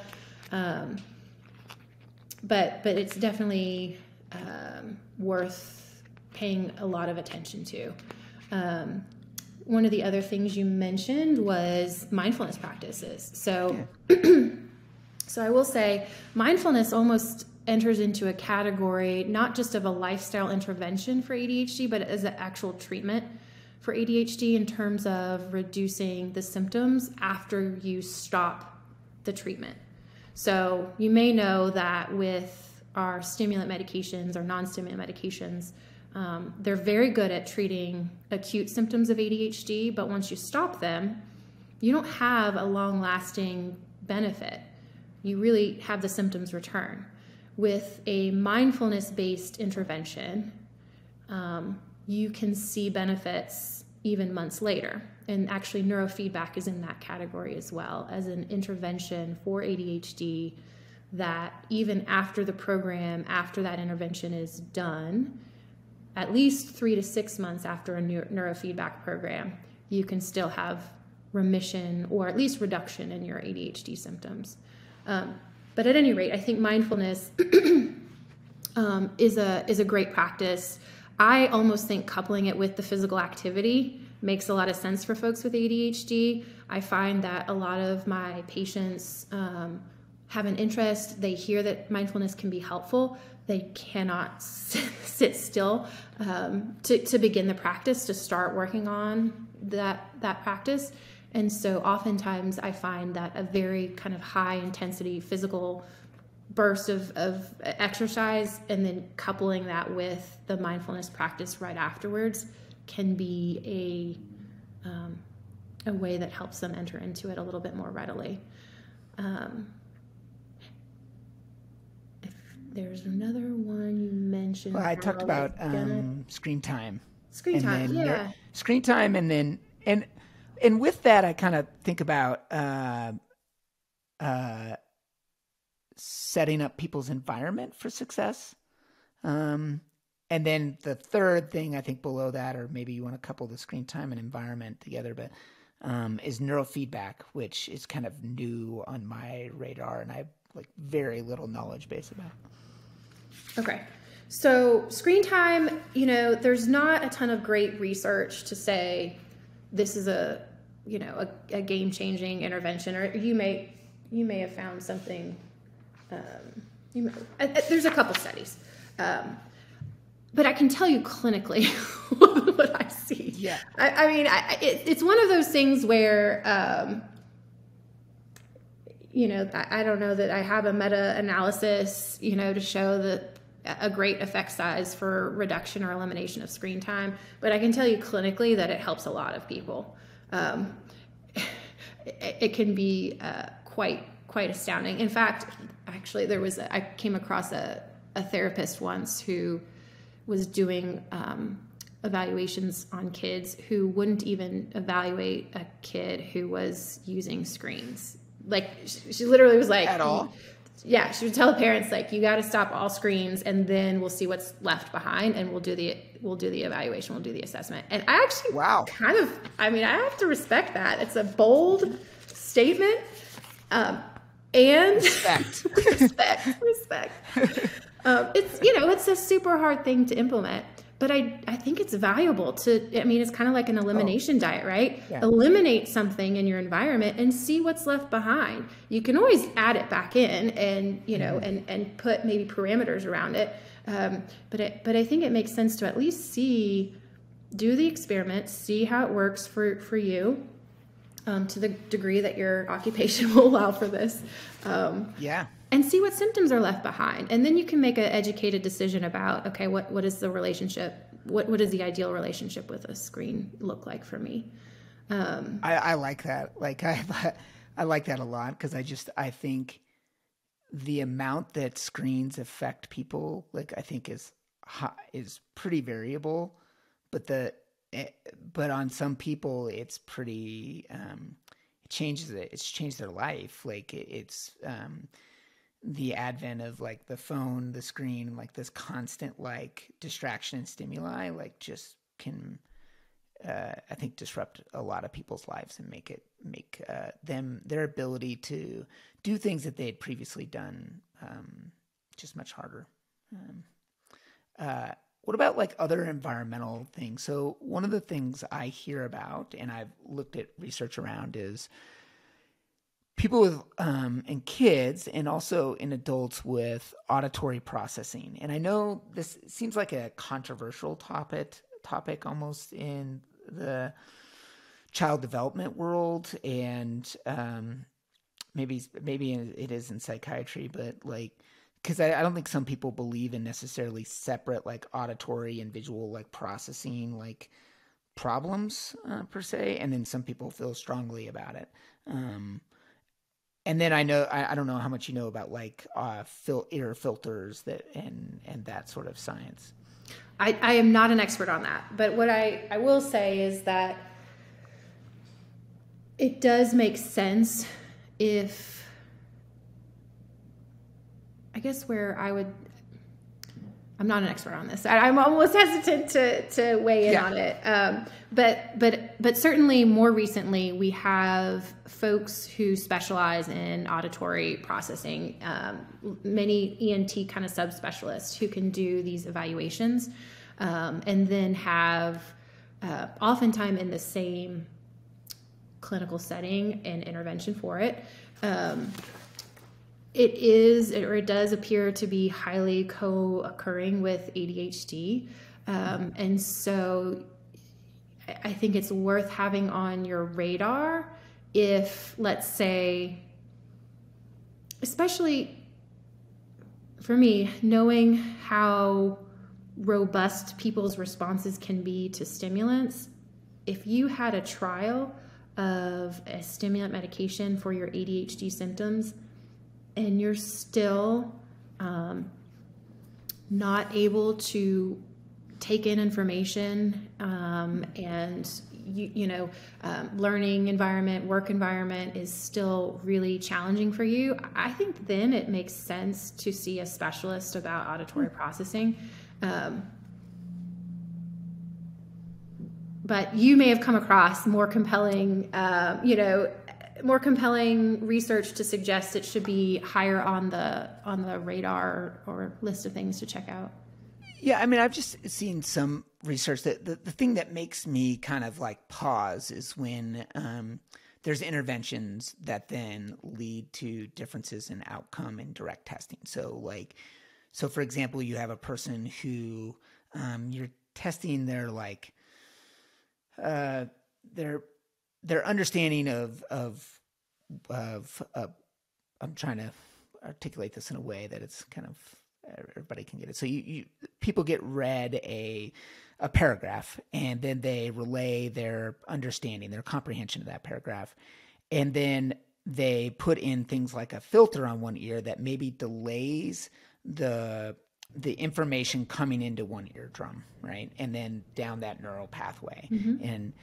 Um, but but it's definitely um, worth paying a lot of attention to. Um, one of the other things you mentioned was mindfulness practices. So, yeah. so I will say mindfulness almost enters into a category not just of a lifestyle intervention for ADHD, but as an actual treatment for ADHD in terms of reducing the symptoms after you stop the treatment. So you may know that with our stimulant medications or non stimulant medications, um, they're very good at treating acute symptoms of ADHD, but once you stop them, you don't have a long lasting benefit. You really have the symptoms return with a mindfulness based intervention, um, you can see benefits even months later. And actually, neurofeedback is in that category as well as an intervention for ADHD that even after the program, after that intervention is done, at least three to six months after a neurofeedback program, you can still have remission or at least reduction in your ADHD symptoms. Um, but at any rate, I think mindfulness um, is a is a great practice. I almost think coupling it with the physical activity makes a lot of sense for folks with ADHD. I find that a lot of my patients um, have an interest. They hear that mindfulness can be helpful. They cannot sit still um, to, to begin the practice, to start working on that, that practice. And so oftentimes I find that a very kind of high intensity physical burst of, of exercise and then coupling that with the mindfulness practice right afterwards can be a, um, a way that helps them enter into it a little bit more readily. Um, if there's another one you mentioned. Well, I talked about um, screen time. Screen time, yeah. Screen time, and then and and with that, I kind of think about uh, uh, setting up people's environment for success. Um, and then the third thing I think below that, or maybe you want to couple the screen time and environment together, but um, is neurofeedback, which is kind of new on my radar, and I have like very little knowledge base about. Okay. So screen time, you know, there's not a ton of great research to say this is a you know a, a game changing intervention, or you may you may have found something. Um, you may, there's a couple studies, um, but I can tell you clinically what I see. Yeah, I, I mean, I, it, it's one of those things where. Um, you know, I, I don't know that I have a meta analysis, you know, to show that a great effect size for reduction or elimination of screen time, but I can tell you clinically that it helps a lot of people. Um, it, it, can be uh, quite quite astounding. In fact, actually, there was a, I came across a, a therapist once who was doing um, evaluations on kids who wouldn't even evaluate a kid who was using screens. Like she, she literally was like, at all yeah, she would tell the parents like you got to stop all screens and then we'll see what's left behind and we'll do the we'll do the evaluation, we'll do the assessment. And I actually wow, kind of I mean, I have to respect that. It's a bold statement. Um, and respect, respect, respect. um, it's you know, it's a super hard thing to implement but I, I think it's valuable to i mean it's kind of like an elimination oh. diet right yeah. eliminate something in your environment and see what's left behind you can always add it back in and you know mm-hmm. and and put maybe parameters around it um, but it, but i think it makes sense to at least see do the experiment see how it works for for you um, to the degree that your occupation will allow for this um, yeah and see what symptoms are left behind. And then you can make an educated decision about okay what, what is the relationship what, what does the ideal relationship with a screen look like for me? Um, I, I, like that. Like i i like that a lot because i just i think the amount that screens affect people like i think is is pretty variable but the eh, but on some people it's pretty um it changes it it's changed their life. Like it, it's um the advent of like the phone, the screen, like this constant like distraction and stimuli, like just can, uh, I think, disrupt a lot of people's lives and make it make uh, them their ability to do things that they had previously done um, just much harder. Um, uh, what about like other environmental things? So one of the things I hear about, and I've looked at research around, is people with um, and kids and also in adults with auditory processing. And i know this seems like a controversial topic topic almost in the child development world and um, maybe maybe it is in psychiatry but like because I, I don't think some people believe in necessarily separate like auditory and visual like processing like problems uh, per se and then some people feel strongly about it. Um, and then I know I, I, don't know how much you know about like uh, fil- ear filters that and and that sort of science. I, I am not an expert on that, but what I, I will say is that it does make sense if I guess where I would I'm not an expert on this. I, am almost hesitant to to weigh in yeah. on it. Um, but but but certainly more recently we have folks who specialize in auditory processing, um, many ENT kind of subspecialists who can do these evaluations, um, and then have uh, oftentimes in the same clinical setting and intervention for it. It is or it does appear to be highly co-occurring with ADHD. Um, and so I think it's worth having on your radar if, let's say, especially for me, knowing how robust people's responses can be to stimulants, if you had a trial of a stimulant medication for your ADHD symptoms, and you're still um, not able to take in information um, and you, you know um, learning environment work environment is still really challenging for you. I think then it makes sense to see a specialist about auditory processing. Um, but you may have come across more compelling uh, you know more compelling research to suggest it should be higher on the on the radar or, list of things to check out? Yeah, I mean, I've just seen some research that the, the thing that makes me kind of like pause is when um, there's interventions that then lead to differences in outcome in direct testing. So, like, so for example, you have a person who um, you're testing their like uh, their their understanding of of of uh, I'm trying to articulate this in a way that it's kind of everybody can get it. So you, you people get read a a paragraph and then they relay their understanding, their comprehension of that paragraph. And then they put in things like a filter on one ear that maybe delays the the information coming into one eardrum, right? And then down that neural pathway. Mm-hmm. And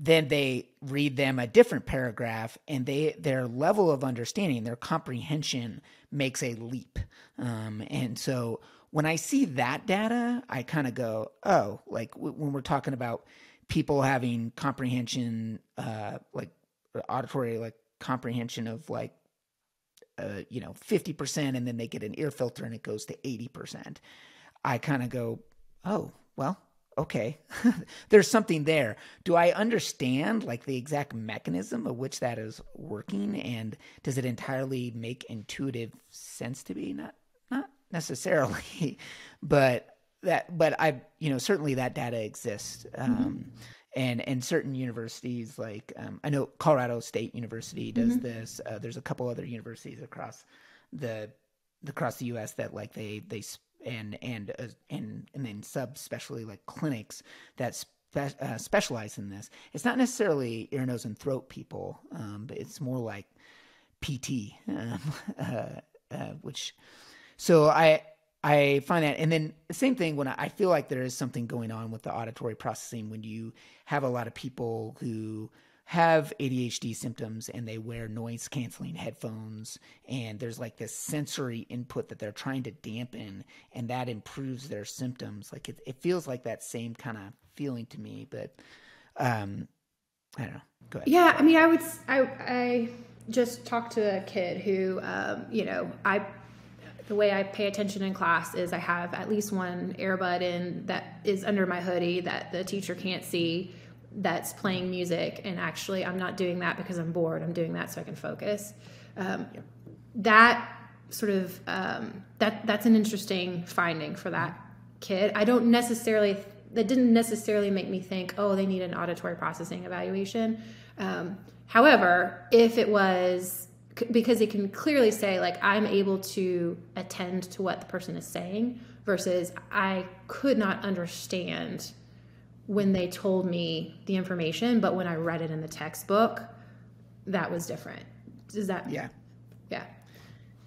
then they read them a different paragraph and they their level of understanding, their comprehension makes a leap. Um, and so when I see that data, I kind of go, oh, like w- when we're talking about people having comprehension, uh, like auditory, like comprehension of like, uh, you know, 50%, and then they get an ear filter and it goes to 80%. I kind of go, oh, well, okay, there's something there. Do I understand like the exact mechanism of which that is working? And does it entirely make intuitive sense to me? Not not necessarily, but that but I you know certainly that data exists. Mm-hmm. Um, mm-hmm. And, and certain universities like um, I know Colorado State University does mm-hmm. this. Uh, there's a couple other universities across the across the U.S. that like they they and and uh, and and then subspecially like clinics that spe- uh, specialize in this. It's not necessarily ear, nose, and throat people, um, but it's more like PT, um, uh, uh, which so I I find that, and then same thing when I, I feel like there is something going on with the auditory processing when you have a lot of people who have ADHD symptoms and they wear noise canceling headphones and there's like this sensory input that they're trying to dampen and that improves their symptoms. Like it, it feels like that same kind of feeling to me but um i don't know. Go ahead. Yeah i mean i would i i just talked to a kid who um you know i the way I pay attention in class is I have at least one earbud in that is under my hoodie that the teacher can't see that's playing music. And actually, I'm not doing that because I'm bored. I'm doing that so I can focus. Um, that sort of um, that that's an interesting finding for that kid. I don't necessarily that didn't necessarily make me think, oh, they need an auditory processing evaluation. Um, however, if it was because it can clearly say like i'm able to attend to what the person is saying versus i could not understand when they told me the information but when i read it in the textbook that was different. Is that yeah. Yeah.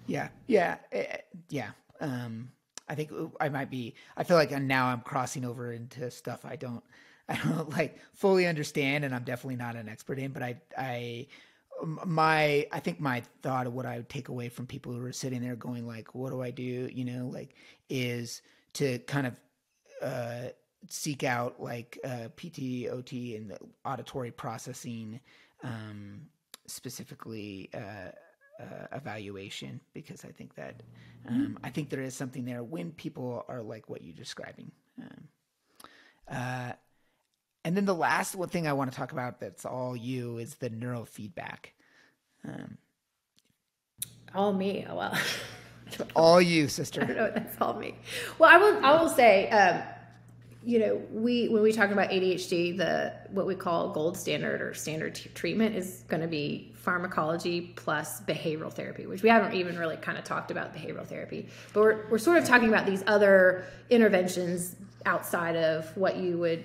Yeah. Yeah. Eh, eh, yeah. Um i think i might be i feel like now i'm crossing over into stuff i don't i don't like fully understand and i'm definitely not an expert in but i i my I think my thought of what I would take away from people who are sitting there going like, what do I do? You know, like is to kind of uh, seek out like uh, PT, OT, and auditory processing, um, specifically uh, uh, evaluation, because I think that um, I think there is something there when people are like what you're describing. Um, uh, and then the last one thing I want to talk about that's all you is the neurofeedback. Um, all me. Oh, well, all you, sister. I don't know. That's all me. Well, I will. I will say. Um, you know, we when we talk about ADHD, the what we call gold standard or standard t- treatment is going to be pharmacology plus behavioral therapy, which we haven't even really kind of talked about behavioral therapy, but we're we're sort of talking about these other interventions outside of what you would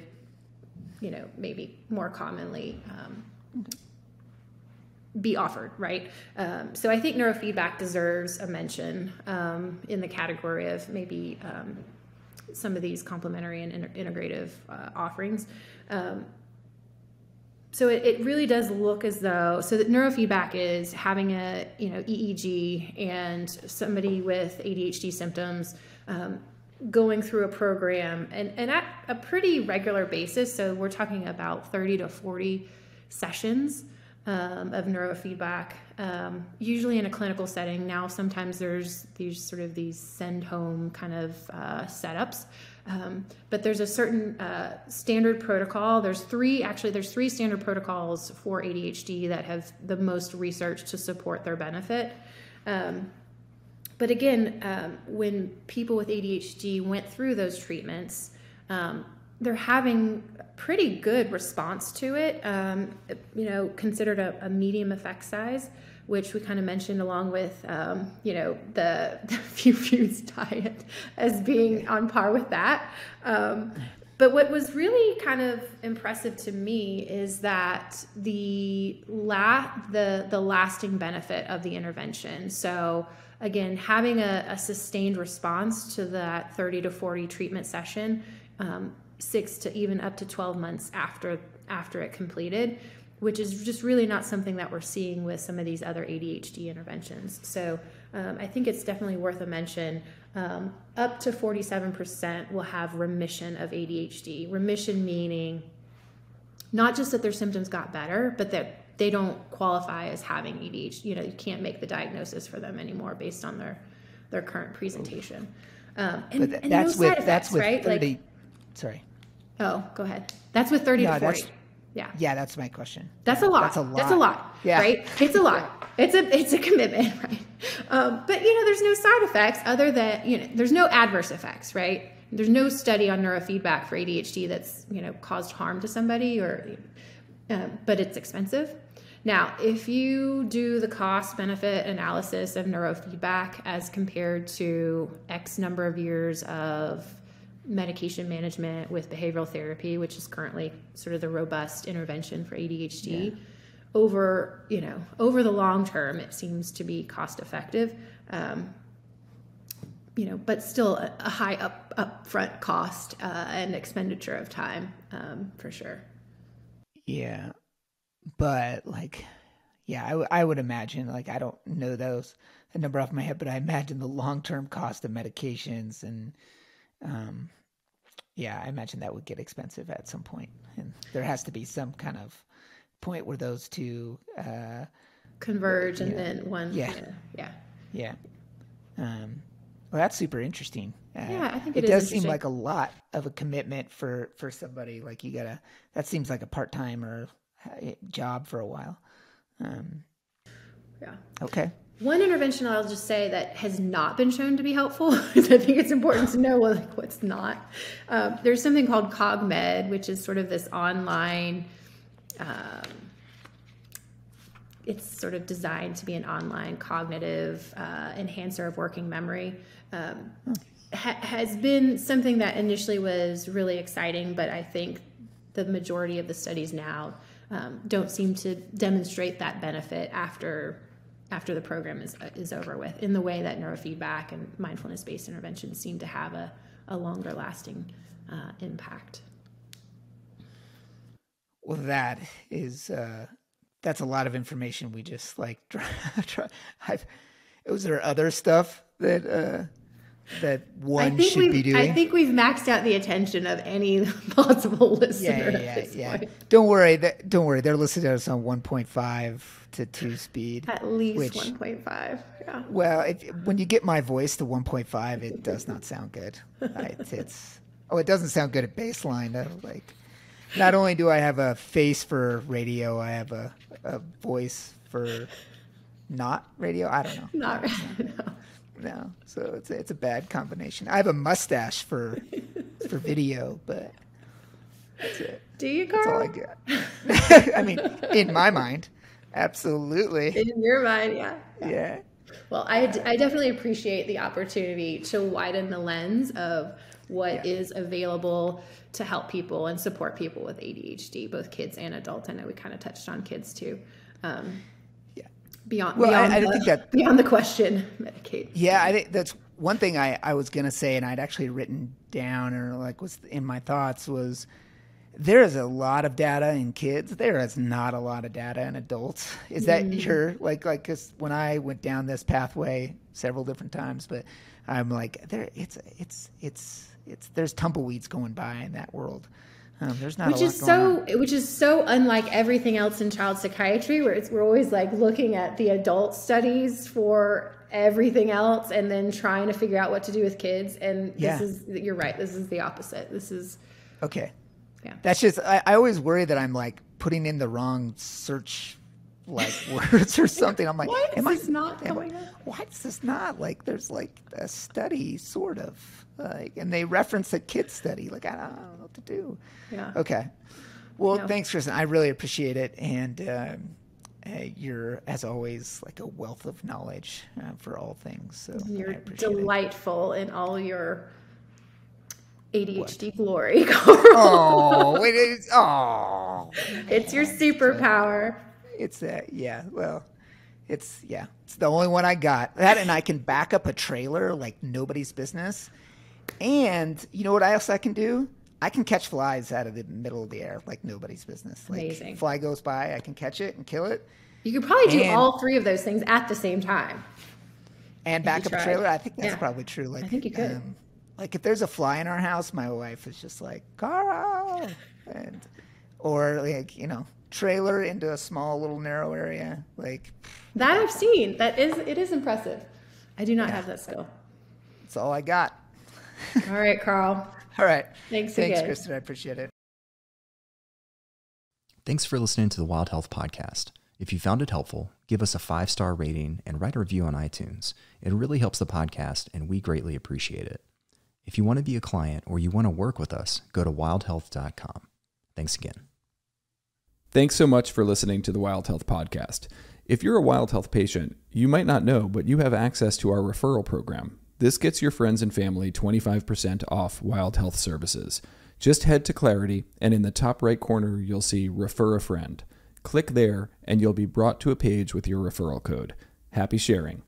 you know, maybe more commonly um, be offered, right? Um, so I think neurofeedback deserves a mention um, in the category of maybe um, some of these complementary and integrative uh, offerings. Um, so it, it, really does look as though so that neurofeedback is having a you know EEG and somebody with ADHD symptoms um, going through a program and, and at a pretty regular basis. So we're talking about 30 to 40 sessions um, of neurofeedback, um, usually in a clinical setting. Now, sometimes there's these sort of these send home kind of uh, setups. Um, but there's a certain uh, standard protocol. There's three, actually, there's three standard protocols for ADHD that have the most research to support their benefit. Um, but again, um, when people with ADHD went through those treatments, um, they're having pretty good response to it. Um, you know, considered a, a, medium effect size, which we kind of mentioned along with, um, you know, the, the few foods diet as being on par with that. Um, but what was really kind of impressive to me is that the la- the the lasting benefit of the intervention. So again, having a, a sustained response to that 30 to 40 treatment session, um, six to even up to 12 months after after it completed, which is just really not something that we're seeing with some of these other ADHD interventions. So um, I think it's definitely worth a mention um, up to 47% will have remission of ADHD. Remission meaning not just that their symptoms got better, but that they don't qualify as having ADHD. You know, you can't make the diagnosis for them anymore based on their their current presentation. Um, and, But th- and that's no with side that's with right? thirty. Like, sorry. oh, go ahead. That's with 30 No, to 40. that's- Yeah. Yeah, that's my question. That's a lot. That's a lot. That's a lot. Yeah. Right. It's a lot. It's a it's a commitment, right? Um, but you know, there's no side effects other than you know, there's no adverse effects, right? There's no study on neurofeedback for ADHD that's you know caused harm to somebody or, um, but it's expensive. Now, if you do the cost benefit analysis of neurofeedback as compared to X number of years of medication management with behavioral therapy, which is currently sort of the robust intervention for ADHD, over you know over the long term, it seems to be cost effective. Um, you know, but still a, a high up upfront cost uh, and expenditure of time um, for sure. Yeah, but like, yeah, I, w- I would imagine like I don't know those the number off my head, but I imagine the long term cost of medications and, um, yeah, I imagine that would get expensive at some point, and there has to be some kind of point where those two, uh, Converge and then one. Yeah. yeah. yeah. Um, well, that's super interesting. Uh, Yeah, I think it it does seem like a lot of a commitment for for somebody. Like you gotta. That seems like a part time or job for a while. Um, Yeah. okay. One intervention I'll just say that has not been shown to be helpful, because I think it's important to know like, what's not. Um, there's something called CogMed, which is sort of this online. Um, it's sort of designed to be an online cognitive uh, enhancer of working memory. Um, ha- has been something that initially was really exciting, but I think the majority of the studies now um, don't seem to demonstrate that benefit after after the program is is over with in the way that neurofeedback and mindfulness based interventions seem to have a, a longer lasting uh, impact. Well, that is uh, that's a lot of information. We just like try. try I've, was there other stuff that uh, that one should be doing? I think we've maxed out the attention of any possible listener. yeah, yeah, yeah, yeah. Don't worry. That, don't worry. They're listening to us on 1.5 to 2 speed. At least Which- 1.5. Yeah. Well, if, when you get my voice to 1.5, it does not sound good. It's, it's oh, it doesn't sound good at baseline. Though. Like, not only do I have a face for radio, I have a, a voice for not radio. I don't know. Not really. No. So it's a, it's a bad combination. I have a mustache for for video, but that's it. Do you, That's all Carl? I get. I mean, in my mind, absolutely. In your mind, yeah. Yeah. Well, I, I definitely appreciate the opportunity to widen the lens of what is Yeah. available to help people and support people with ADHD, both kids and adults. I know we kind of touched on kids too. Um. Beyond, Well, I- beyond I the, think that- beyond the question, Medicaid. Yeah, I think that's one thing I, I was gonna say, and I'd actually written down or like was in my thoughts was there is a lot of data in kids. There is not a lot of data in adults. Is that mm-hmm. your like like? Cause when I went down this pathway several different times, but I'm like there. It's it's it's it's there's tumbleweeds going by in that world. Um, there's not which is so which is so unlike everything else in child psychiatry where it's we're always like looking at the adult studies for everything else and then trying to figure out what to do with kids and Yeah. this is you're right this is the opposite this is Okay. Yeah. That's just I, I always worry that I'm like putting in the wrong search like words or something. I'm like, Why is am this I not am I- up? Why is this not like? There's like a study, sort of, like, and they reference a kid study. Like, I don't, I don't know what to do. yeah Okay. Well, No. thanks, Kristin. I really appreciate it, and um, uh, you're, as always, like a wealth of knowledge uh, for all things. So You're appreciate it. delightful in all your ADHD glory. Oh, it is. Oh, it's your superpower. It's that. Yeah. Well, it's yeah. It's the only one I got. That and I can back up a trailer like nobody's business. And you know what else I can do? I can catch flies out of the middle of the air like nobody's business. Like Amazing. fly goes by, I can catch it and kill it. You could probably do And- all three of those things at the same time. and back up a trailer. I think that's Yeah. probably true. Like I think you could. Um, like if there's a fly in our house, my wife is just like Carl, and or like you know trailer into a small little narrow area. Like That I've seen. That is it is impressive. I do not have that skill. that's all I got. All right, Carl. All right. Thanks Thanks, again. Kristin. I appreciate it. Thanks for listening to the Wild Health Podcast. If you found it helpful, give us a five star rating and write a review on iTunes. It really helps the podcast, and we greatly appreciate it. If you want to be a client or you want to work with us, go to wildhealth.com. Thanks again. Thanks so much for listening to the Wild Health Podcast. If you're a Wild Health patient, you might not know, but you have access to our referral program. This gets your friends and family 25% off Wild Health services. Just head to Clarity, and in the top right corner, you'll see Refer a Friend. Click there, and you'll be brought to a page with your referral code. Happy sharing.